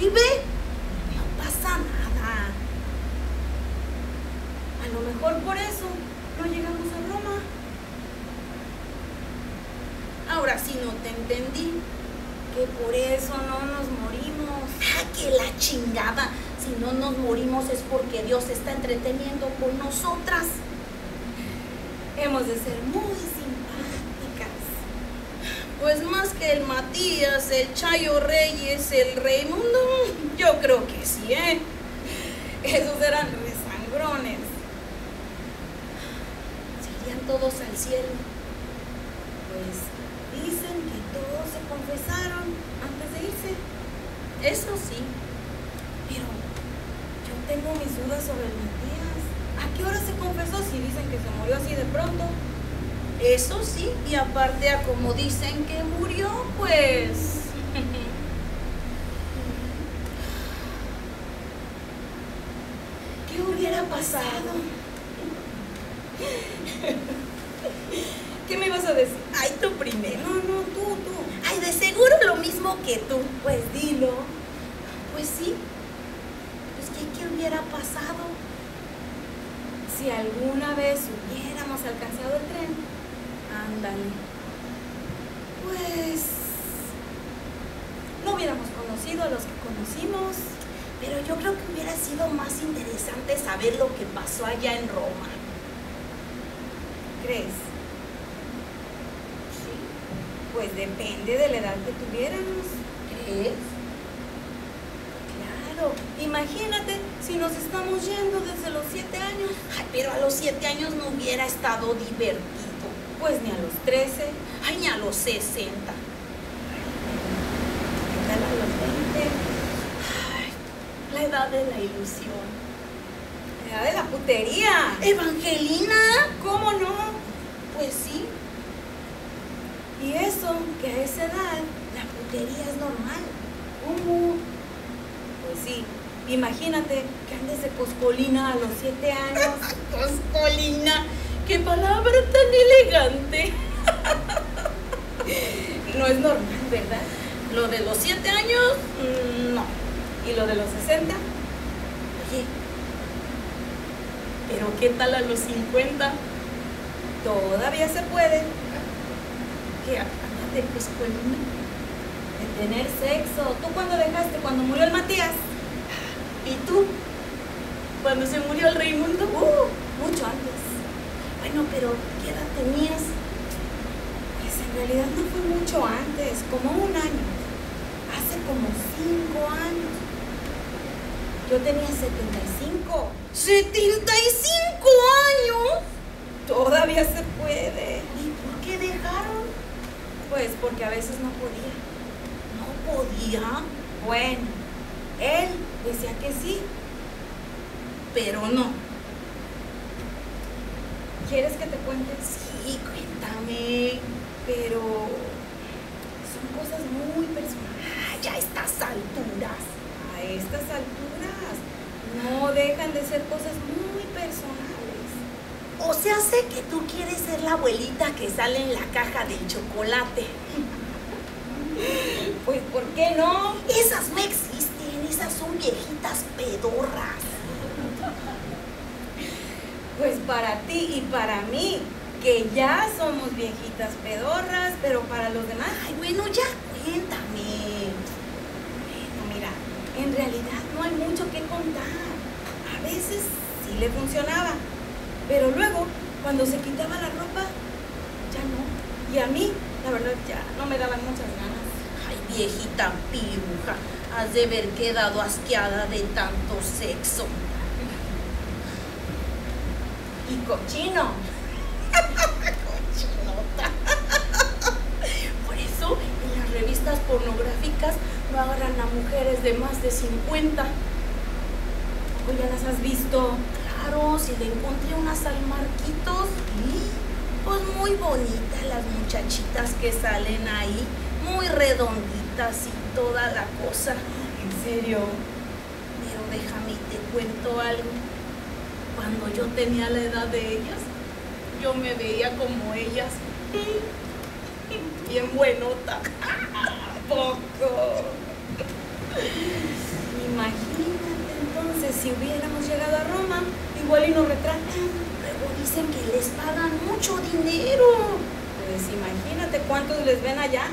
y ve, no pasa nada. A lo mejor por eso no llegamos a Roma. Ahora sí no te entendí. Que por eso no nos morimos. ¡Ah, que la chingada! Si no nos morimos es porque Dios se está entreteniendo con nosotras. Hemos de ser muy simpáticas. Pues más que el Matías, el Chayo Reyes, el Raimundo, yo creo que sí, ¿eh? Esos eran resangrones. Se irían todos al cielo. Pues dicen que todos se confesaron antes de irse. Eso sí. Pero yo tengo mis dudas sobre el Matías. ¿A qué hora se confesó si dicen que se murió así de pronto? Eso sí. Y aparte a como dicen que murió, pues... ¿Qué hubiera pasado? ¿Qué me ibas a decir? Ay, tú primero. No, no, tú, tú. Ay, de seguro lo mismo que tú. Pues dilo. Pues sí. Pues ¿qué, qué hubiera pasado? Si alguna vez hubiéramos alcanzado el tren, ándale. Pues no hubiéramos conocido a los que conocimos. Pero yo creo que hubiera sido más interesante saber lo que pasó allá en Roma. ¿Crees? Sí. Pues depende de la edad que tuviéramos. ¿Crees? Claro, imagínate si nos estamos yendo desde los siete años. Ay, pero a los siete años no hubiera estado divertido. Pues ni a los 13. Ay, ni a los 60. ¿Qué tal a los 20? La edad de la ilusión. La edad de la putería. Evangelina, ¿Cómo no? pues sí, Y eso, que a esa edad, la putería es normal. ¿cómo? Pues sí, imagínate que andes de coscolina a los siete años. Coscolina, qué palabra tan elegante. No es normal, ¿verdad? Lo de los siete años, mm, no. ¿Y lo de los 60? Oye, pero ¿qué tal a los 50? Todavía se puede. ¿Qué anda de coscolina? De tener sexo. ¿Tú cuándo dejaste? Cuando murió el Matías. ¿Y tú? Cuando se murió el Raimundo. Uh, mucho antes. Bueno, pero ¿qué edad tenías? Pues en realidad no fue mucho antes, como un año. Hace como cinco años. Yo tenía 75. ¡75 años! Todavía se puede. ¿Y por qué dejaron? Pues porque a veces no podía. No podía, Bueno, él decía que sí. pero no. ¿Quieres que te cuente? Sí, cuéntame. pero son cosas muy personales. Ay, a estas alturas. A estas alturas no dejan de ser cosas muy personales. O sea, sé que tú quieres ser la abuelita que sale en la caja del chocolate. Pues, ¿por qué no? Esas no existen, esas son viejitas pedorras. Pues para ti y para mí, que ya somos viejitas pedorras, pero para los demás, Ay, bueno, ya cuéntame. En realidad no hay mucho que contar. A veces sí le funcionaba, pero luego, cuando se quitaba la ropa, ya no. Y a mí, la verdad, ya no me daban muchas ganas. Ay, viejita piruja, has de haber quedado asqueada de tanto sexo. Y cochino. Cochinota. Por eso en las revistas pornográficas agarran a mujeres de más de 50. ¿O ya las has visto? Claro, si le encontré unas al Marquitos. Pues muy bonitas las muchachitas que salen ahí, muy redonditas y toda la cosa. ¿En serio? Pero déjame y te cuento algo. Cuando yo tenía la edad de ellas, yo me veía como ellas. Bien buenota. Poco. Imagínate entonces si hubiéramos llegado a Roma, igual y nos retratan. Luego dicen que les pagan mucho dinero. Pues imagínate cuántos les ven allá.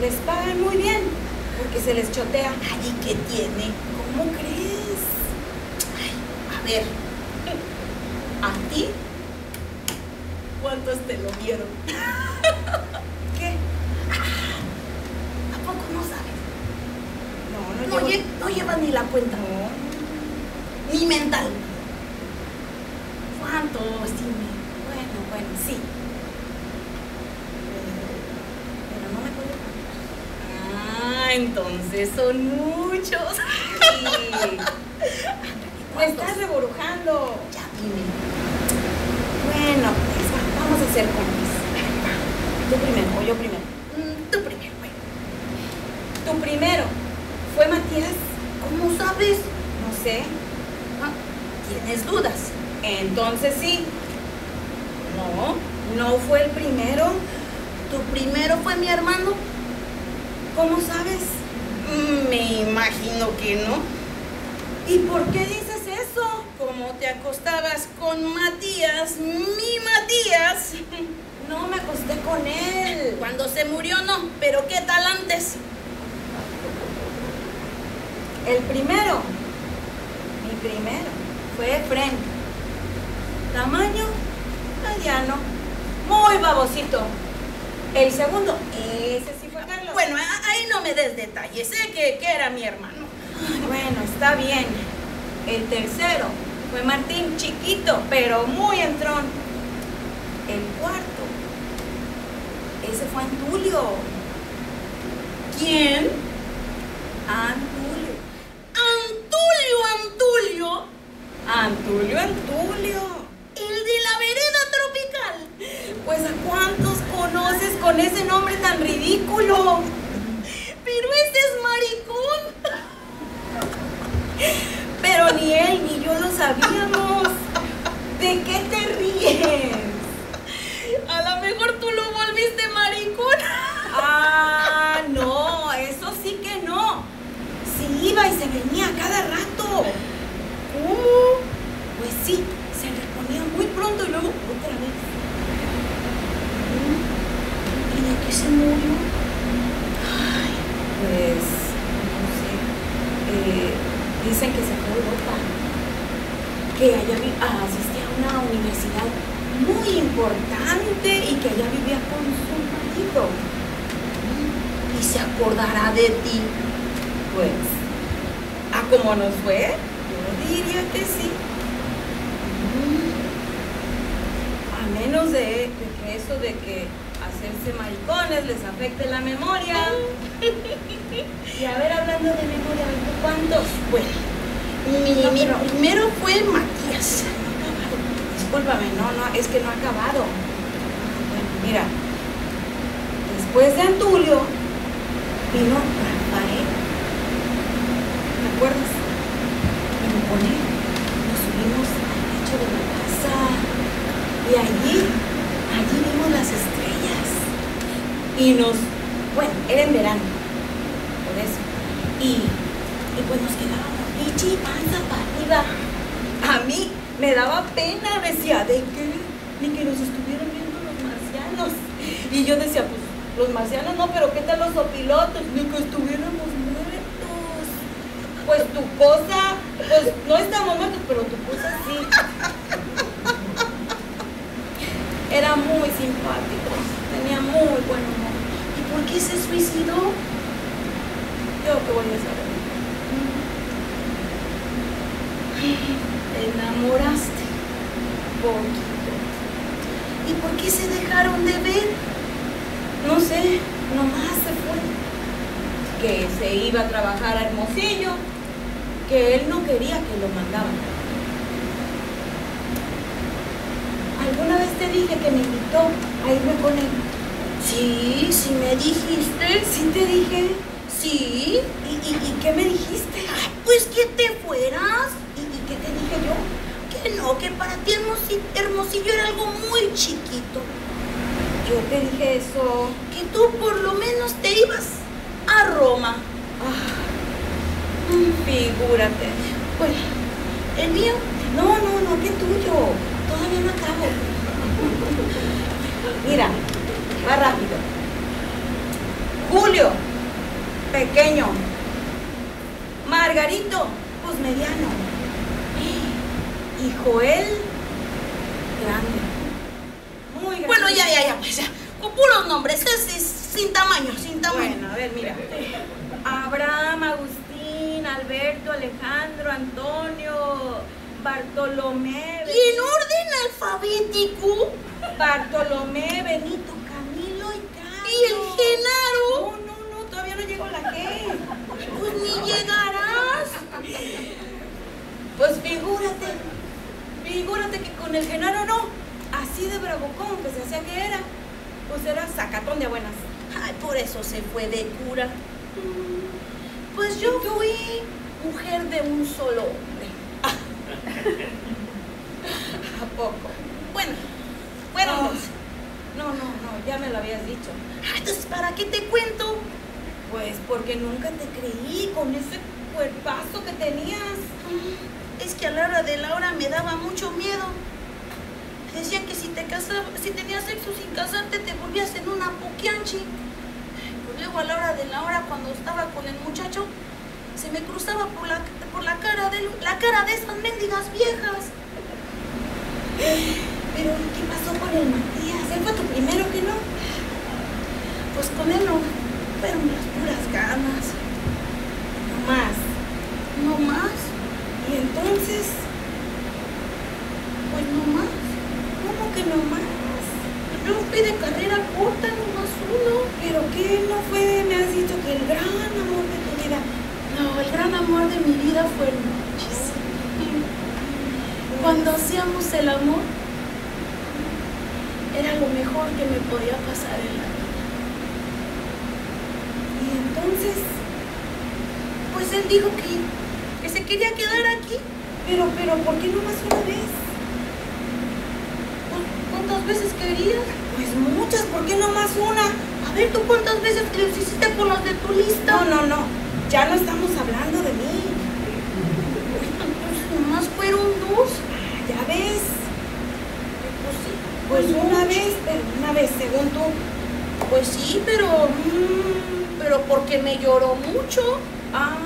Les pagan muy bien, porque se les chotea. Ay, ¿y qué tiene? ¿Cómo crees? A ver, ¿a ti? ¿Cuántos te lo dieron? ¿Qué? ¿A poco no sabes? No, no, No, llevo- lle- no llevas ni la cuenta. Mental. ¿Cuántos? Dime. Bueno, bueno, sí. Pero no me acuerdo. Ah, entonces son muchos. Sí. Me estás reborujando. Ya dime. Bueno, pues va- vamos a hacer compis. Tú primero o yo primero. Mm, Tú primero, bueno. Tú primero. ¿Fue Matías? ¿Cómo sabes? No sé. ¿Tienes dudas? Entonces sí. No, no fue el primero. ¿Tu primero fue mi hermano? ¿Cómo sabes? Me imagino que no. ¿Y por qué dices eso? Como te acostabas con Matías, mi Matías. No me acosté con él. Cuando se murió no, pero ¿qué tal antes? El primero, mi primero, fue Efren. Tamaño mediano, muy babosito. El segundo, ese sí fue Carlos. Bueno, ahí no me des detalles, sé que, que era mi hermano. bueno, está bien. El tercero fue Martín, chiquito, pero muy entrón. El cuarto, ese fue Antulio. ¿Quién? Antulio, Antulio, Antulio. el de la vereda tropical. Pues a cuántos conoces con ese nombre tan ridículo. Pero ese es maricón. Pero ni él ni yo lo sabíamos. ¿De qué te ríes? A lo mejor tú lo volviste maricón. Ah, no, eso sí que no. Sí iba y se venía cada rato. ¿Cómo? Pues sí, se reponía muy pronto y luego otra vez. ¿Y de qué se murió? Ay, pues, no sé. Eh, dicen que se fue a Europa. Que vi- ah, asistía a una universidad muy importante y que allá vivía con su marido. Y se acordará de ti. Pues, ¿a cómo nos fue? Yo diría que sí. A menos de, de que eso de que hacerse maricones les afecte la memoria. y a ver, hablando de memoria, ¿tú ¿cuántos? Bueno, mi, No, mi primero fue Matías. Discúlpame, no, no, es que no ha acabado. Mira, después de Antulio vino Rafael. ¿Te acuerdas? Con él nos subimos al techo de la casa y allí vimos las estrellas. Y nos, bueno, era en verano, por eso. Y, y pues nos quedábamos bichi panza para arriba. A mí me daba pena, decía, ¿de qué? Ni que nos estuvieran viendo los marcianos. Y yo decía, pues los marcianos no, pero ¿qué tal los opilotos? Ni que estuviéramos muertos. Pues tu cosa, pues no estamos muertos, pero tu cosa sí. Era muy simpático, tenía muy buen humor. ¿Y por qué se suicidó? Yo qué voy a saber. Te enamoraste. Poquito. ¿Y por qué se dejaron de ver? No sé, nomás se fue. Que se iba a trabajar a Hermosillo, que él no quería que lo mandaban. ¿Alguna vez te dije que me invitó a irme con él? Sí, sí me dijiste. Sí te dije. Sí. ¿Y, qué me dijiste? Pues que te fueras. ¿Y, qué te dije yo? Que no, que para ti Hermosillo, era algo muy chiquito. Yo te dije eso. Que tú por lo menos te ibas a Roma. Ah, figúrate. Pues, el mío, No, no, no, que tuyo. Todavía no acabo. Mira, va rápido. Julio, pequeño. Margarito, pues mediano. Y Joel, grande. Muy grande. bueno, ya, ya, ya, pues ya. Con puros nombres, es, es sin tamaño, sin tamaño. Bueno, a ver, mira. Abraham, Agustín, Alberto, Alejandro, Antonio, Bartolomé. Y en orden alfabético, Bartolomé, Benito, Camilo y Carlos. y el Genaro, No, no, no, todavía no llego a la G. pues ni llegarás. Pues figúrate, figúrate que con el Genaro no, así de bravucón que se hacía que era, pues era sacatón de buenas. Ay, por eso se fue de cura. Pues yo fui mujer de un solo hombre. ¿A poco? Bueno, fueron Ah. dos. No, no, no, ya me lo habías dicho. Ay, Entonces, ¿para qué te cuento? Pues porque nunca te creí con ese cuerpazo que tenías. Es que a la hora de la hora me daba mucho miedo. Decían que si te casabas, si tenías sexo sin casarte, te volvías en una poquianchi. Pues luego a la hora de la hora, cuando estaba con el muchacho, se me cruzaba por la, la cara de la cara de esas mendigas viejas. Pero ¿qué pasó con el Matías? Él fue tu primero que no. Pues con él no fueron las puras ganas. No más. No más, Y entonces, pues no más. ¿cómo que no más? Yo fui de carrera corta, no más uno. ¿Pero qué no fue? Me has dicho que el gran amor el gran amor de mi vida fue el Monchis. Cuando hacíamos el amor, era lo mejor que me podía pasar en la vida. Y entonces, Pues él dijo que, que se quería quedar aquí. pero, pero, ¿por qué no más una vez? ¿Cuántas veces querías? Pues muchas, ¿por qué no más una? A ver, ¿tú cuántas veces te los hiciste por las de tu lista? No, no, no. Ya no estamos hablando de mí. Pues nomás fueron dos. Ya ves. Pues sí. Pues una vez, pero una vez, según tú. Pues sí, pero. mm, Pero porque me lloró mucho. Ah,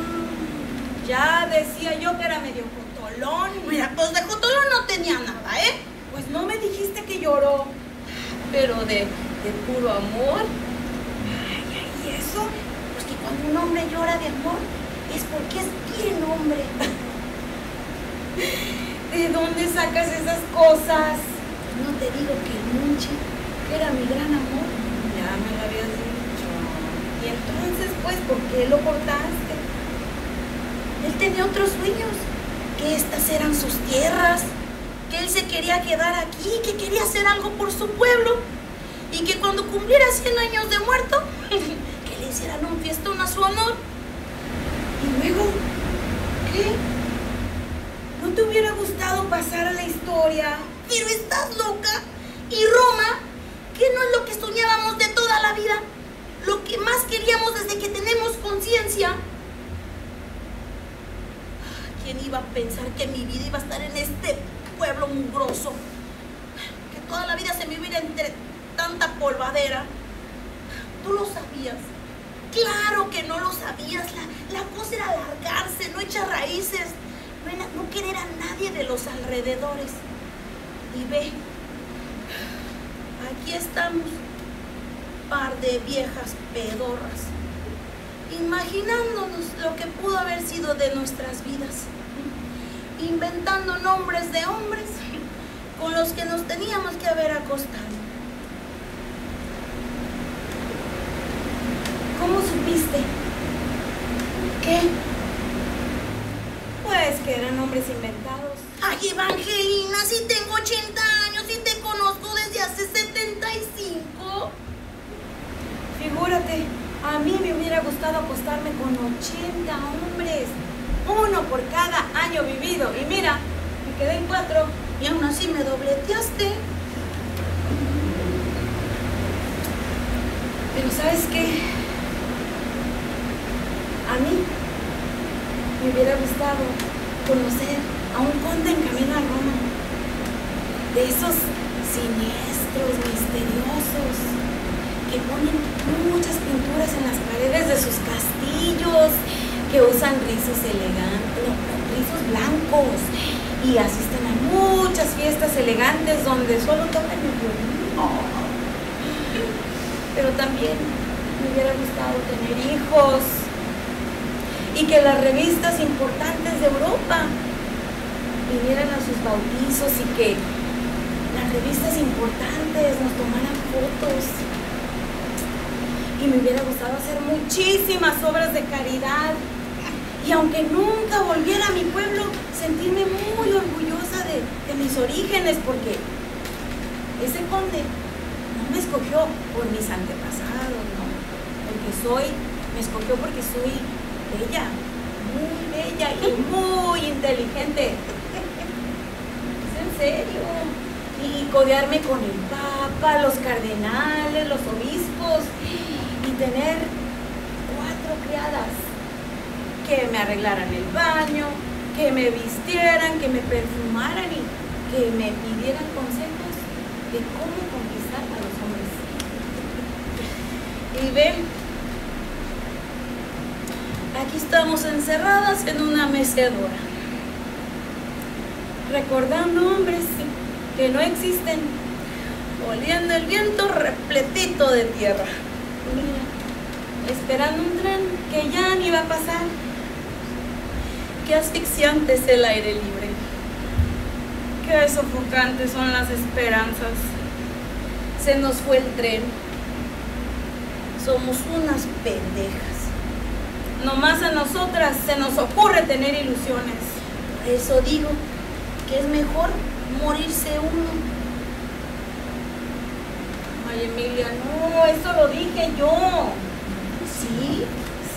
ya decía yo que era medio cotolón. Mira, pues de Jotolón no tenía nada, ¿eh? Pues no me dijiste que lloró. Pero de, de puro amor. Ay, ay, ¿y eso? Pues que cuando un hombre llora de amor es porque es bien hombre. ¿De dónde sacas esas cosas? No te digo que el Munchi, que era mi gran amor. Ya me lo habías dicho. Y entonces, pues, ¿por qué lo cortaste? Él tenía otros sueños, que estas eran sus tierras, que él se quería quedar aquí, que quería hacer algo por su pueblo y que cuando cumpliera 100 años de muerto, hicieran un fiestón a su honor. Y luego, ¿qué? ¿No te hubiera gustado pasar a la historia? Pero estás loca. ¿Y Roma? ¿Qué no es lo que soñábamos de toda la vida? Lo que más queríamos desde que tenemos conciencia. ¿Quién iba a pensar que mi vida iba a estar en este pueblo mugroso? Que toda la vida se me hubiera entre tanta polvadera. Tú lo sabías. Claro que no lo sabías. La, cosa era alargarse, no echar raíces, no, no querer a nadie de los alrededores. Y ve, aquí estamos, par de viejas pedorras, imaginándonos lo que pudo haber sido de nuestras vidas, inventando nombres de hombres con los que nos teníamos que haber acostado. ¿Qué? Pues que eran nombres inventados. Ay, Evangelina, si tengo 80 años y te conozco desde hace 75. Figúrate, a mí me hubiera gustado acostarme con 80 hombres. Uno por cada año vivido. Y mira, me quedé en cuatro. Y aún así me dobleteaste. Pero ¿sabes qué? A mí me hubiera gustado conocer a un conde en camino a Roma. De esos siniestros, misteriosos, que ponen muchas pinturas en las paredes de sus castillos, que usan rizos elegantes, rizos blancos, y asisten a muchas fiestas elegantes donde solo tocan el violín. Pero también me hubiera gustado tener hijos y que las revistas importantes de Europa vinieran a sus bautizos y que las revistas importantes nos tomaran fotos. Y me hubiera gustado hacer muchísimas obras de caridad. Y aunque nunca volviera a mi pueblo, sentirme muy orgullosa de, de mis orígenes, porque ese conde no me escogió por mis antepasados, no. Porque soy, me escogió porque soy bella, muy bella y muy inteligente. En serio. Y codearme con el Papa, los cardenales, los obispos y tener cuatro criadas que me arreglaran el baño, que me vistieran, que me perfumaran y que me pidieran consejos de cómo conquistar a los hombres. Y ven, aquí estamos encerradas en una mecedora, recordando hombres que no existen, oliendo el viento repletito de tierra. Mira, esperando un tren que ya ni va a pasar. Qué asfixiante es el aire libre. Qué sofocantes son las esperanzas. Se nos fue el tren. Somos unas pendejas. Nomás a nosotras se nos ocurre tener ilusiones. Por eso digo que es mejor morirse uno. Ay, Emilia, no, eso lo dije yo. Sí,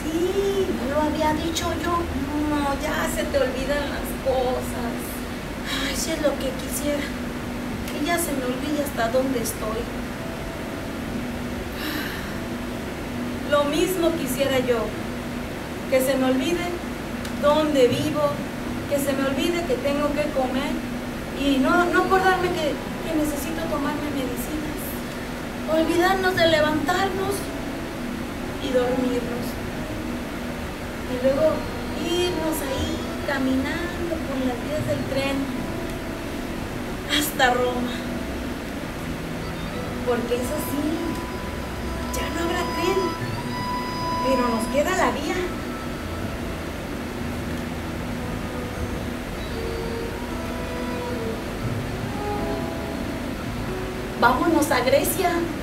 Sí, no lo había dicho yo. no, ya se te olvidan las cosas. Ay, si es lo que quisiera. Que ya se me olvide hasta dónde estoy. Lo mismo quisiera yo. Que se me olvide dónde vivo, que se me olvide que tengo que comer y no, no acordarme que, que necesito tomarme medicinas. Olvidarnos de levantarnos y dormirnos. Y luego irnos ahí caminando por las vías del tren hasta Roma. Porque eso sí, ya no habrá tren, pero nos queda la vía. A Grecia.